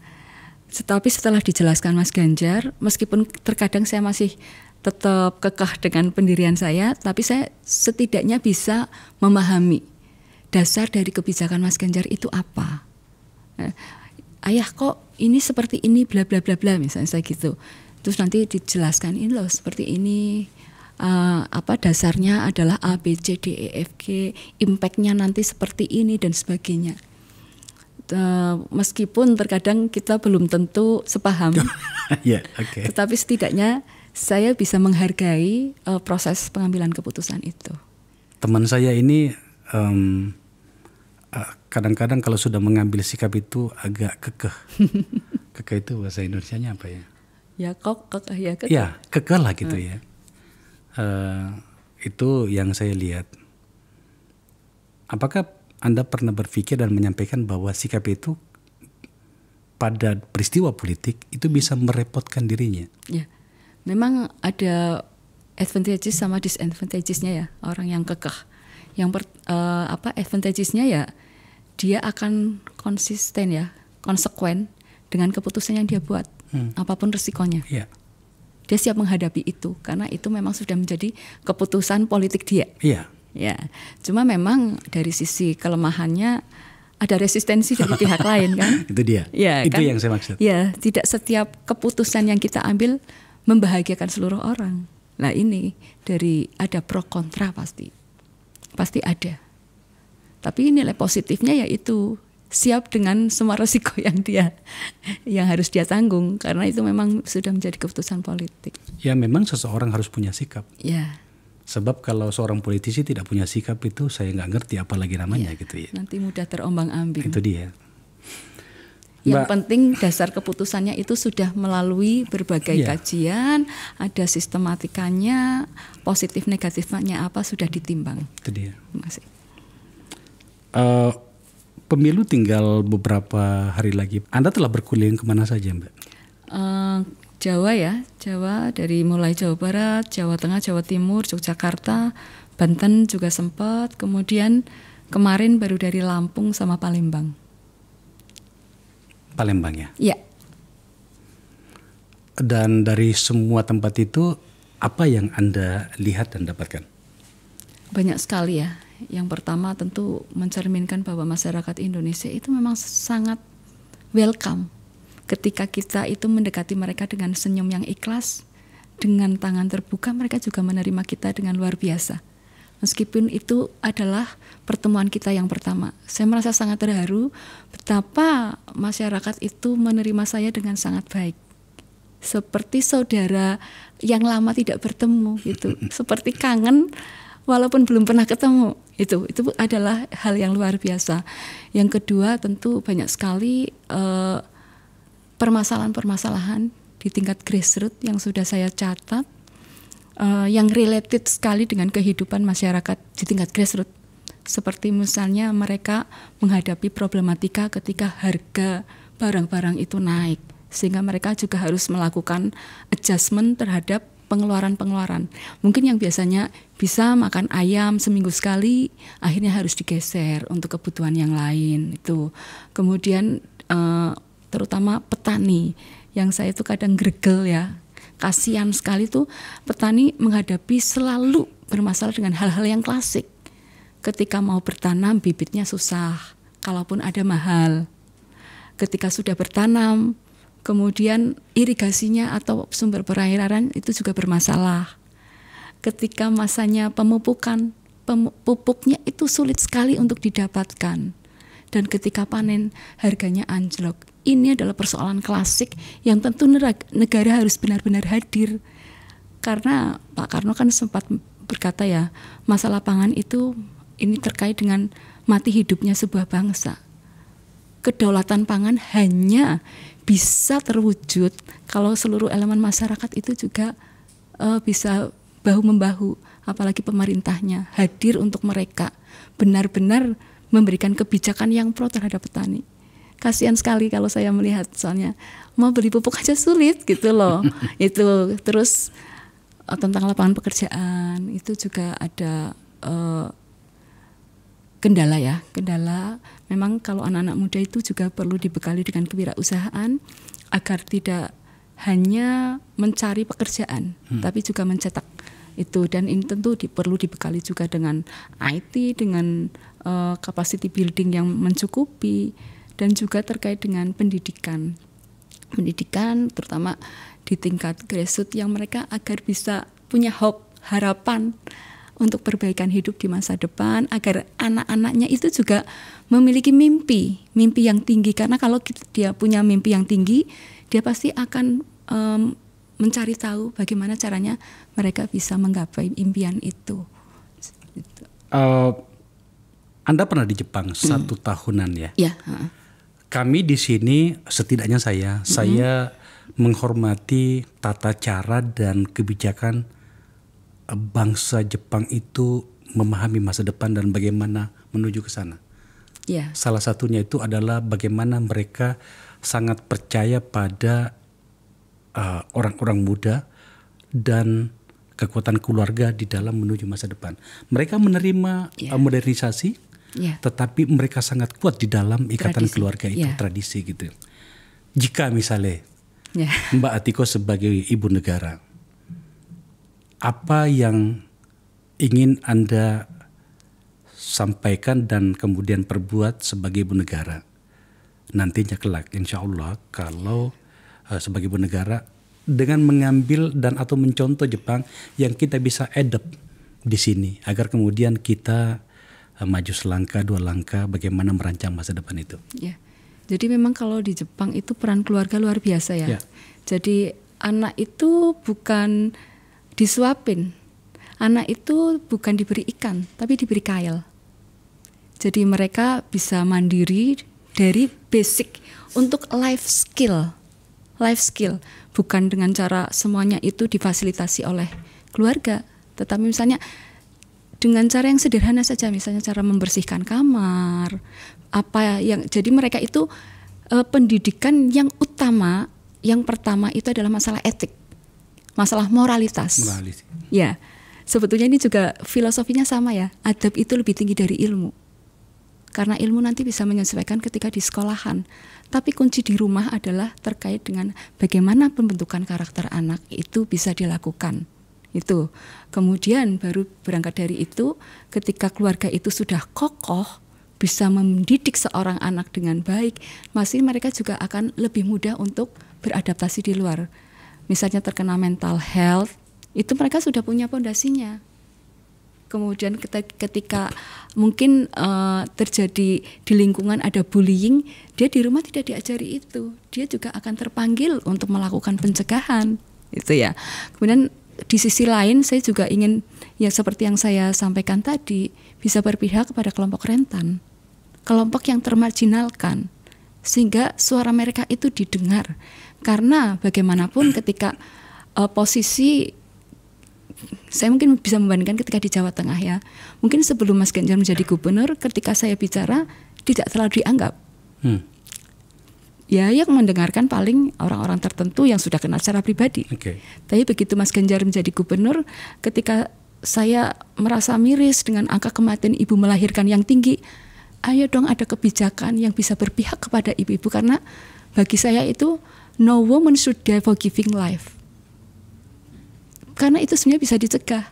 tetapi setelah dijelaskan Mas Ganjar meskipun terkadang saya masih tetap kekeh dengan pendirian saya tapi saya setidaknya bisa memahami dasar dari kebijakan Mas Ganjar itu apa. Eh, ayah kok ini seperti ini bla bla bla bla misalnya saya gitu. Terus nanti dijelaskan ini loh seperti ini uh, apa dasarnya adalah A B C D E F G impactnya nanti seperti ini dan sebagainya uh, meskipun terkadang kita belum tentu sepaham yeah, okay. tetapi setidaknya saya bisa menghargai uh, proses pengambilan keputusan itu teman saya ini um, kadang-kadang kalau sudah mengambil sikap itu agak kekeh kekeh itu bahasa Indonesia-nya apa ya ya kok kekeh ya kekeh ya kekeh lah gitu hmm. ya uh, itu yang saya lihat. Apakah Anda pernah berpikir dan menyampaikan bahwa sikap itu pada peristiwa politik itu bisa merepotkan dirinya? Ya, memang ada advantages sama disadvantagesnya ya orang yang kekeh. Yang per, uh, apa advantagesnya ya dia akan konsisten ya, konsekuen dengan keputusan yang dia buat, hmm. apa pun resikonya. Ya dia siap menghadapi itu karena itu memang sudah menjadi keputusan politik dia. Iya. Ya, cuma memang dari sisi kelemahannya ada resistensi dari pihak lain kan? itu dia. Ya, itu kan? yang saya maksud. Ya, tidak setiap keputusan yang kita ambil membahagiakan seluruh orang. Nah ini dari ada pro kontra pasti, pasti ada. Tapi nilai positifnya yaitu siap dengan semua resiko yang dia yang harus dia tanggung karena itu memang sudah menjadi keputusan politik. Ya memang seseorang harus punya sikap. Ya. Sebab kalau seorang politisi tidak punya sikap itu saya nggak ngerti apalagi namanya ya, gitu ya. Nanti mudah terombang-ambing. Itu dia. Yang Mbak, penting dasar keputusannya itu sudah melalui berbagai iya. kajian, ada sistematikanya, positif negatifnya apa sudah ditimbang. Itu dia. Kasih. Uh, pemilu tinggal beberapa hari lagi. Anda telah berkeliling ke mana saja, Mbak? Uh, Jawa ya, Jawa dari mulai Jawa Barat, Jawa Tengah, Jawa Timur, Yogyakarta, Banten juga sempat. Kemudian kemarin baru dari Lampung sama Palembang. Palembang ya? Iya. Dan dari semua tempat itu apa yang Anda lihat dan dapatkan? Banyak sekali ya. Yang pertama tentu mencerminkan bahwa masyarakat Indonesia itu memang sangat welcome ketika kita itu mendekati mereka dengan senyum yang ikhlas, dengan tangan terbuka mereka juga menerima kita dengan luar biasa. Meskipun itu adalah pertemuan kita yang pertama. Saya merasa sangat terharu betapa masyarakat itu menerima saya dengan sangat baik seperti saudara yang lama tidak bertemu gitu seperti kangen walaupun belum pernah ketemu itu itu adalah hal yang luar biasa yang kedua tentu banyak sekali permasalahan permasalahan-permasalahan di tingkat grassroots yang sudah saya catat uh, yang related sekali dengan kehidupan masyarakat di tingkat grassroots seperti misalnya mereka menghadapi problematika ketika harga barang-barang itu naik sehingga mereka juga harus melakukan adjustment terhadap pengeluaran-pengeluaran. Mungkin yang biasanya bisa makan ayam seminggu sekali, akhirnya harus digeser untuk kebutuhan yang lain itu. Kemudian eh, terutama petani yang saya itu kadang gregel ya, kasihan sekali tuh petani menghadapi selalu bermasalah dengan hal-hal yang klasik. Ketika mau bertanam bibitnya susah, kalaupun ada mahal. Ketika sudah bertanam kemudian irigasinya atau sumber perairan itu juga bermasalah. Ketika masanya pemupukan, pupuknya itu sulit sekali untuk didapatkan. Dan ketika panen harganya anjlok. Ini adalah persoalan klasik yang tentu negara harus benar-benar hadir. Karena Pak Karno kan sempat berkata ya, masalah pangan itu ini terkait dengan mati hidupnya sebuah bangsa. Kedaulatan pangan hanya bisa terwujud kalau seluruh elemen masyarakat itu juga uh, bisa bahu membahu apalagi pemerintahnya hadir untuk mereka benar-benar memberikan kebijakan yang pro terhadap petani. Kasihan sekali kalau saya melihat soalnya mau beli pupuk aja sulit gitu loh. Itu terus uh, tentang lapangan pekerjaan itu juga ada uh, kendala ya kendala. Memang kalau anak-anak muda itu juga perlu dibekali dengan kewirausahaan agar tidak hanya mencari pekerjaan hmm. tapi juga mencetak itu. Dan ini tentu di, perlu dibekali juga dengan IT dengan uh, capacity building yang mencukupi dan juga terkait dengan pendidikan. Pendidikan terutama di tingkat grassroots yang mereka agar bisa punya hope harapan untuk perbaikan hidup di masa depan agar anak-anaknya itu juga memiliki mimpi, mimpi yang tinggi. Karena kalau dia punya mimpi yang tinggi, dia pasti akan um, mencari tahu bagaimana caranya mereka bisa menggapai impian itu. Uh, anda pernah di Jepang hmm. satu tahunan ya? Ya. Kami di sini setidaknya saya, hmm. saya menghormati tata cara dan kebijakan bangsa Jepang itu memahami masa depan dan bagaimana menuju ke sana. Yeah. Salah satunya itu adalah bagaimana mereka sangat percaya pada uh, orang-orang uh, muda dan kekuatan keluarga di dalam menuju masa depan. Mereka menerima yeah. uh, modernisasi, yeah. tetapi mereka sangat kuat di dalam ikatan tradisi. keluarga itu yeah. tradisi gitu. Jika misalnya yeah. Mbak Atiko sebagai ibu negara apa yang ingin Anda sampaikan dan kemudian perbuat sebagai ibu negara nantinya kelak insya Allah kalau uh, sebagai ibu negara dengan mengambil dan atau mencontoh Jepang yang kita bisa adopt di sini agar kemudian kita maju selangkah dua langkah bagaimana merancang masa depan itu. Ya. Jadi memang kalau di Jepang itu peran keluarga luar biasa ya. ya. Jadi anak itu bukan disuapin. Anak itu bukan diberi ikan, tapi diberi kail. Jadi mereka bisa mandiri dari basic untuk life skill. Life skill bukan dengan cara semuanya itu difasilitasi oleh keluarga, tetapi misalnya dengan cara yang sederhana saja, misalnya cara membersihkan kamar, apa yang jadi mereka itu eh, pendidikan yang utama, yang pertama itu adalah masalah etik masalah moralitas. Moralis. Ya, sebetulnya ini juga filosofinya sama ya. Adab itu lebih tinggi dari ilmu. karena ilmu nanti bisa menyesuaikan ketika di sekolahan. Tapi kunci di rumah adalah terkait dengan bagaimana pembentukan karakter anak itu bisa dilakukan. Itu. Kemudian baru berangkat dari itu ketika keluarga itu sudah kokoh bisa mendidik seorang anak dengan baik, masih mereka juga akan lebih mudah untuk beradaptasi di luar. Misalnya terkena mental health, itu mereka sudah punya pondasinya kemudian ketika mungkin uh, terjadi di lingkungan ada bullying, dia di rumah tidak diajari itu. Dia juga akan terpanggil untuk melakukan pencegahan, itu ya. Kemudian di sisi lain saya juga ingin ya seperti yang saya sampaikan tadi bisa berpihak kepada kelompok rentan, kelompok yang termarginalkan, sehingga suara mereka itu didengar. Karena bagaimanapun ketika uh, posisi saya mungkin bisa membandingkan ketika di Jawa Tengah ya. Mungkin sebelum Mas Ganjar menjadi gubernur, ketika saya bicara tidak terlalu dianggap. Hmm. Ya, yang mendengarkan paling orang-orang tertentu yang sudah kenal secara pribadi. Okay. Tapi begitu Mas Ganjar menjadi gubernur, ketika saya merasa miris dengan angka kematian ibu melahirkan yang tinggi, ayo dong ada kebijakan yang bisa berpihak kepada ibu-ibu karena bagi saya itu no woman should die for giving life karena itu sebenarnya bisa dicegah.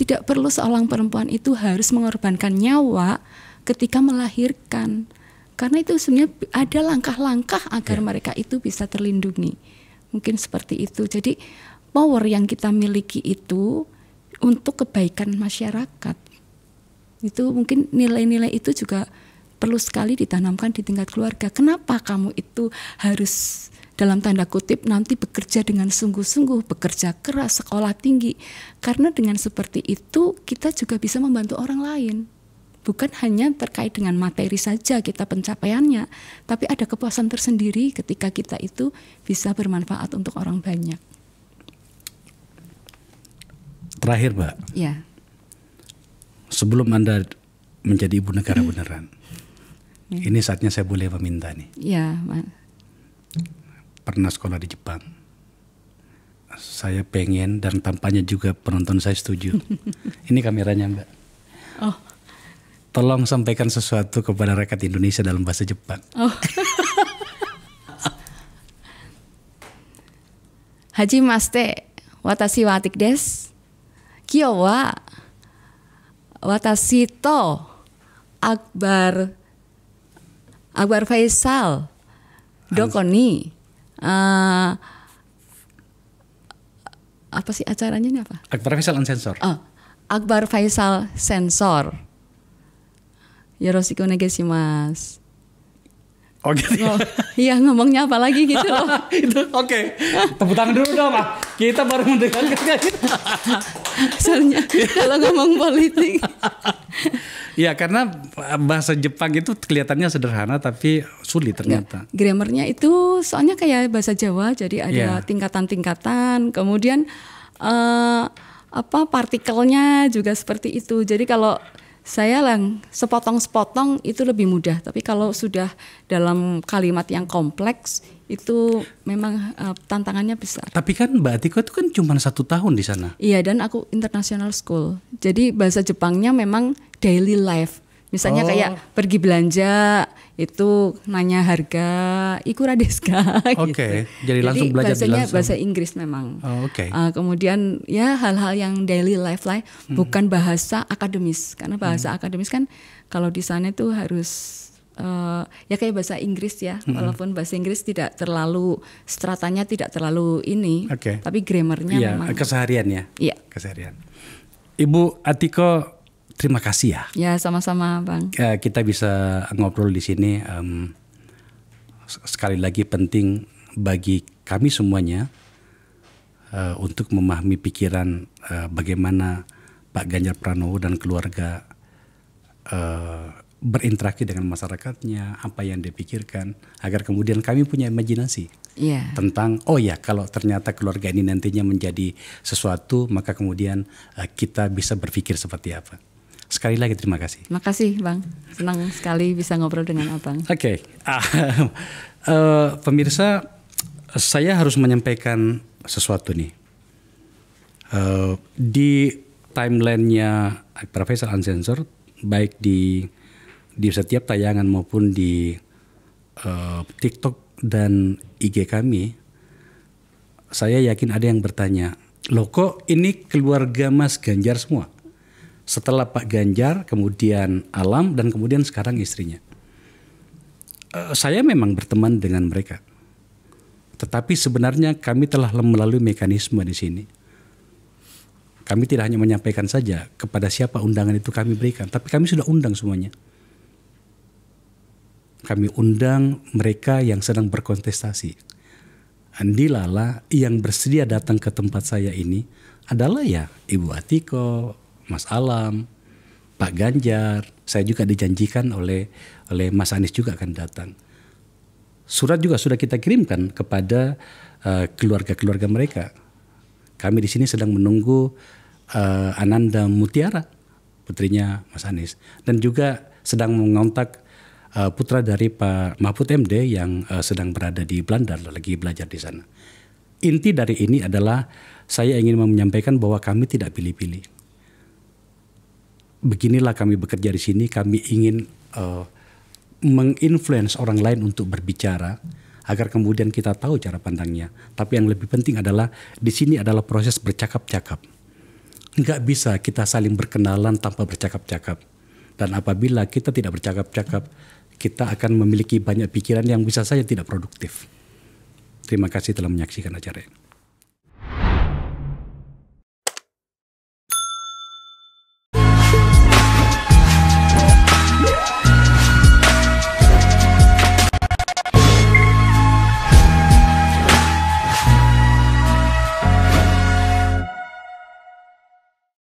Tidak perlu seorang perempuan itu harus mengorbankan nyawa ketika melahirkan. Karena itu sebenarnya ada langkah-langkah agar ya. mereka itu bisa terlindungi. Mungkin seperti itu. Jadi power yang kita miliki itu untuk kebaikan masyarakat. Itu mungkin nilai-nilai itu juga perlu sekali ditanamkan di tingkat keluarga. Kenapa kamu itu harus dalam tanda kutip nanti bekerja dengan sungguh-sungguh, bekerja keras, sekolah tinggi. Karena dengan seperti itu kita juga bisa membantu orang lain. Bukan hanya terkait dengan materi saja kita pencapaiannya, tapi ada kepuasan tersendiri ketika kita itu bisa bermanfaat untuk orang banyak. Terakhir, Mbak. Ya. Sebelum Anda menjadi ibu negara beneran, ya. ini saatnya saya boleh meminta nih. Ya, Mas pernah sekolah di Jepang. Saya pengen dan tampaknya juga penonton saya setuju. Ini kameranya Mbak. Oh. Tolong sampaikan sesuatu kepada rakyat Indonesia dalam bahasa Jepang. Oh. Haji Maste, watashi wa atik des. Kyo wa watashi to Akbar Akbar Faisal doko ni uh, apa sih acaranya ini apa? Akbar Faisal Sensor. Oh, Akbar Faisal Sensor. Yoroshiku mas. Oh gitu. Ya? Oh, iya ngomongnya apa lagi gitu loh. Itu oke. Okay. Tepuk tangan dulu dong, Pak. Kita baru mendengarkan gitu. Soalnya kalau ngomong politik. ya karena bahasa Jepang itu kelihatannya sederhana tapi sulit ternyata. Ya, grammarnya itu soalnya kayak bahasa Jawa jadi ada tingkatan-tingkatan. Kemudian uh, apa partikelnya juga seperti itu. Jadi kalau saya lang sepotong-sepotong itu lebih mudah. Tapi kalau sudah dalam kalimat yang kompleks itu memang uh, tantangannya besar. Tapi kan Mbak Atiko itu kan cuma satu tahun di sana. Iya dan aku international school. Jadi bahasa Jepangnya memang daily life. Misalnya oh. kayak pergi belanja itu nanya harga ikura deska Oke, okay. gitu. jadi langsung jadi belajar bahasanya langsung. bahasa Inggris memang. Oh, Oke. Okay. Uh, kemudian ya hal-hal yang daily life lah, hmm. bukan bahasa akademis karena bahasa hmm. akademis kan kalau di sana itu harus uh, ya kayak bahasa Inggris ya, hmm. walaupun bahasa Inggris tidak terlalu stratanya tidak terlalu ini, okay. tapi grammarnya ya, memang keseharian ya. Iya. Keseharian. Ibu Atiko terima kasih ya. Ya sama-sama bang. Ya, kita bisa ngobrol di sini. Um, sekali lagi penting bagi kami semuanya uh, untuk memahami pikiran uh, bagaimana Pak Ganjar Pranowo dan keluarga uh, berinteraksi dengan masyarakatnya, apa yang dipikirkan, agar kemudian kami punya imajinasi yeah. tentang oh ya kalau ternyata keluarga ini nantinya menjadi sesuatu, maka kemudian uh, kita bisa berpikir seperti apa. Sekali lagi terima kasih. Terima kasih Bang, senang sekali bisa ngobrol dengan Abang. Oke, okay. uh, uh, pemirsa, saya harus menyampaikan sesuatu nih. Uh, di timelinenya Profesor Unsensor, baik di di setiap tayangan maupun di uh, TikTok dan IG kami, saya yakin ada yang bertanya, loh kok ini keluarga Mas Ganjar semua? Setelah Pak Ganjar, kemudian Alam, dan kemudian sekarang istrinya. Uh, saya memang berteman dengan mereka. Tetapi sebenarnya kami telah melalui mekanisme di sini. Kami tidak hanya menyampaikan saja kepada siapa undangan itu kami berikan, tapi kami sudah undang semuanya. Kami undang mereka yang sedang berkontestasi Andi Lala yang bersedia datang ke tempat saya ini adalah ya Ibu Atiko, Mas Alam, Pak Ganjar. Saya juga dijanjikan oleh oleh Mas Anies juga akan datang. Surat juga sudah kita kirimkan kepada uh, keluarga-keluarga uh, mereka. Kami di sini sedang menunggu uh, Ananda Mutiara, putrinya Mas Anies, dan juga sedang mengontak uh, putra dari Pak Mahfud MD yang uh, sedang berada di Belanda lagi belajar di sana. Inti dari ini adalah saya ingin menyampaikan bahwa kami tidak pilih-pilih. Beginilah kami bekerja di sini, kami ingin uh, menginfluence orang lain untuk berbicara agar kemudian kita tahu cara pandangnya. Tapi yang lebih penting adalah di sini adalah proses bercakap-cakap. Enggak bisa kita saling berkenalan tanpa bercakap-cakap. Dan apabila kita tidak bercakap-cakap, kita akan memiliki banyak pikiran yang bisa saja tidak produktif. Terima kasih telah menyaksikan acara ini.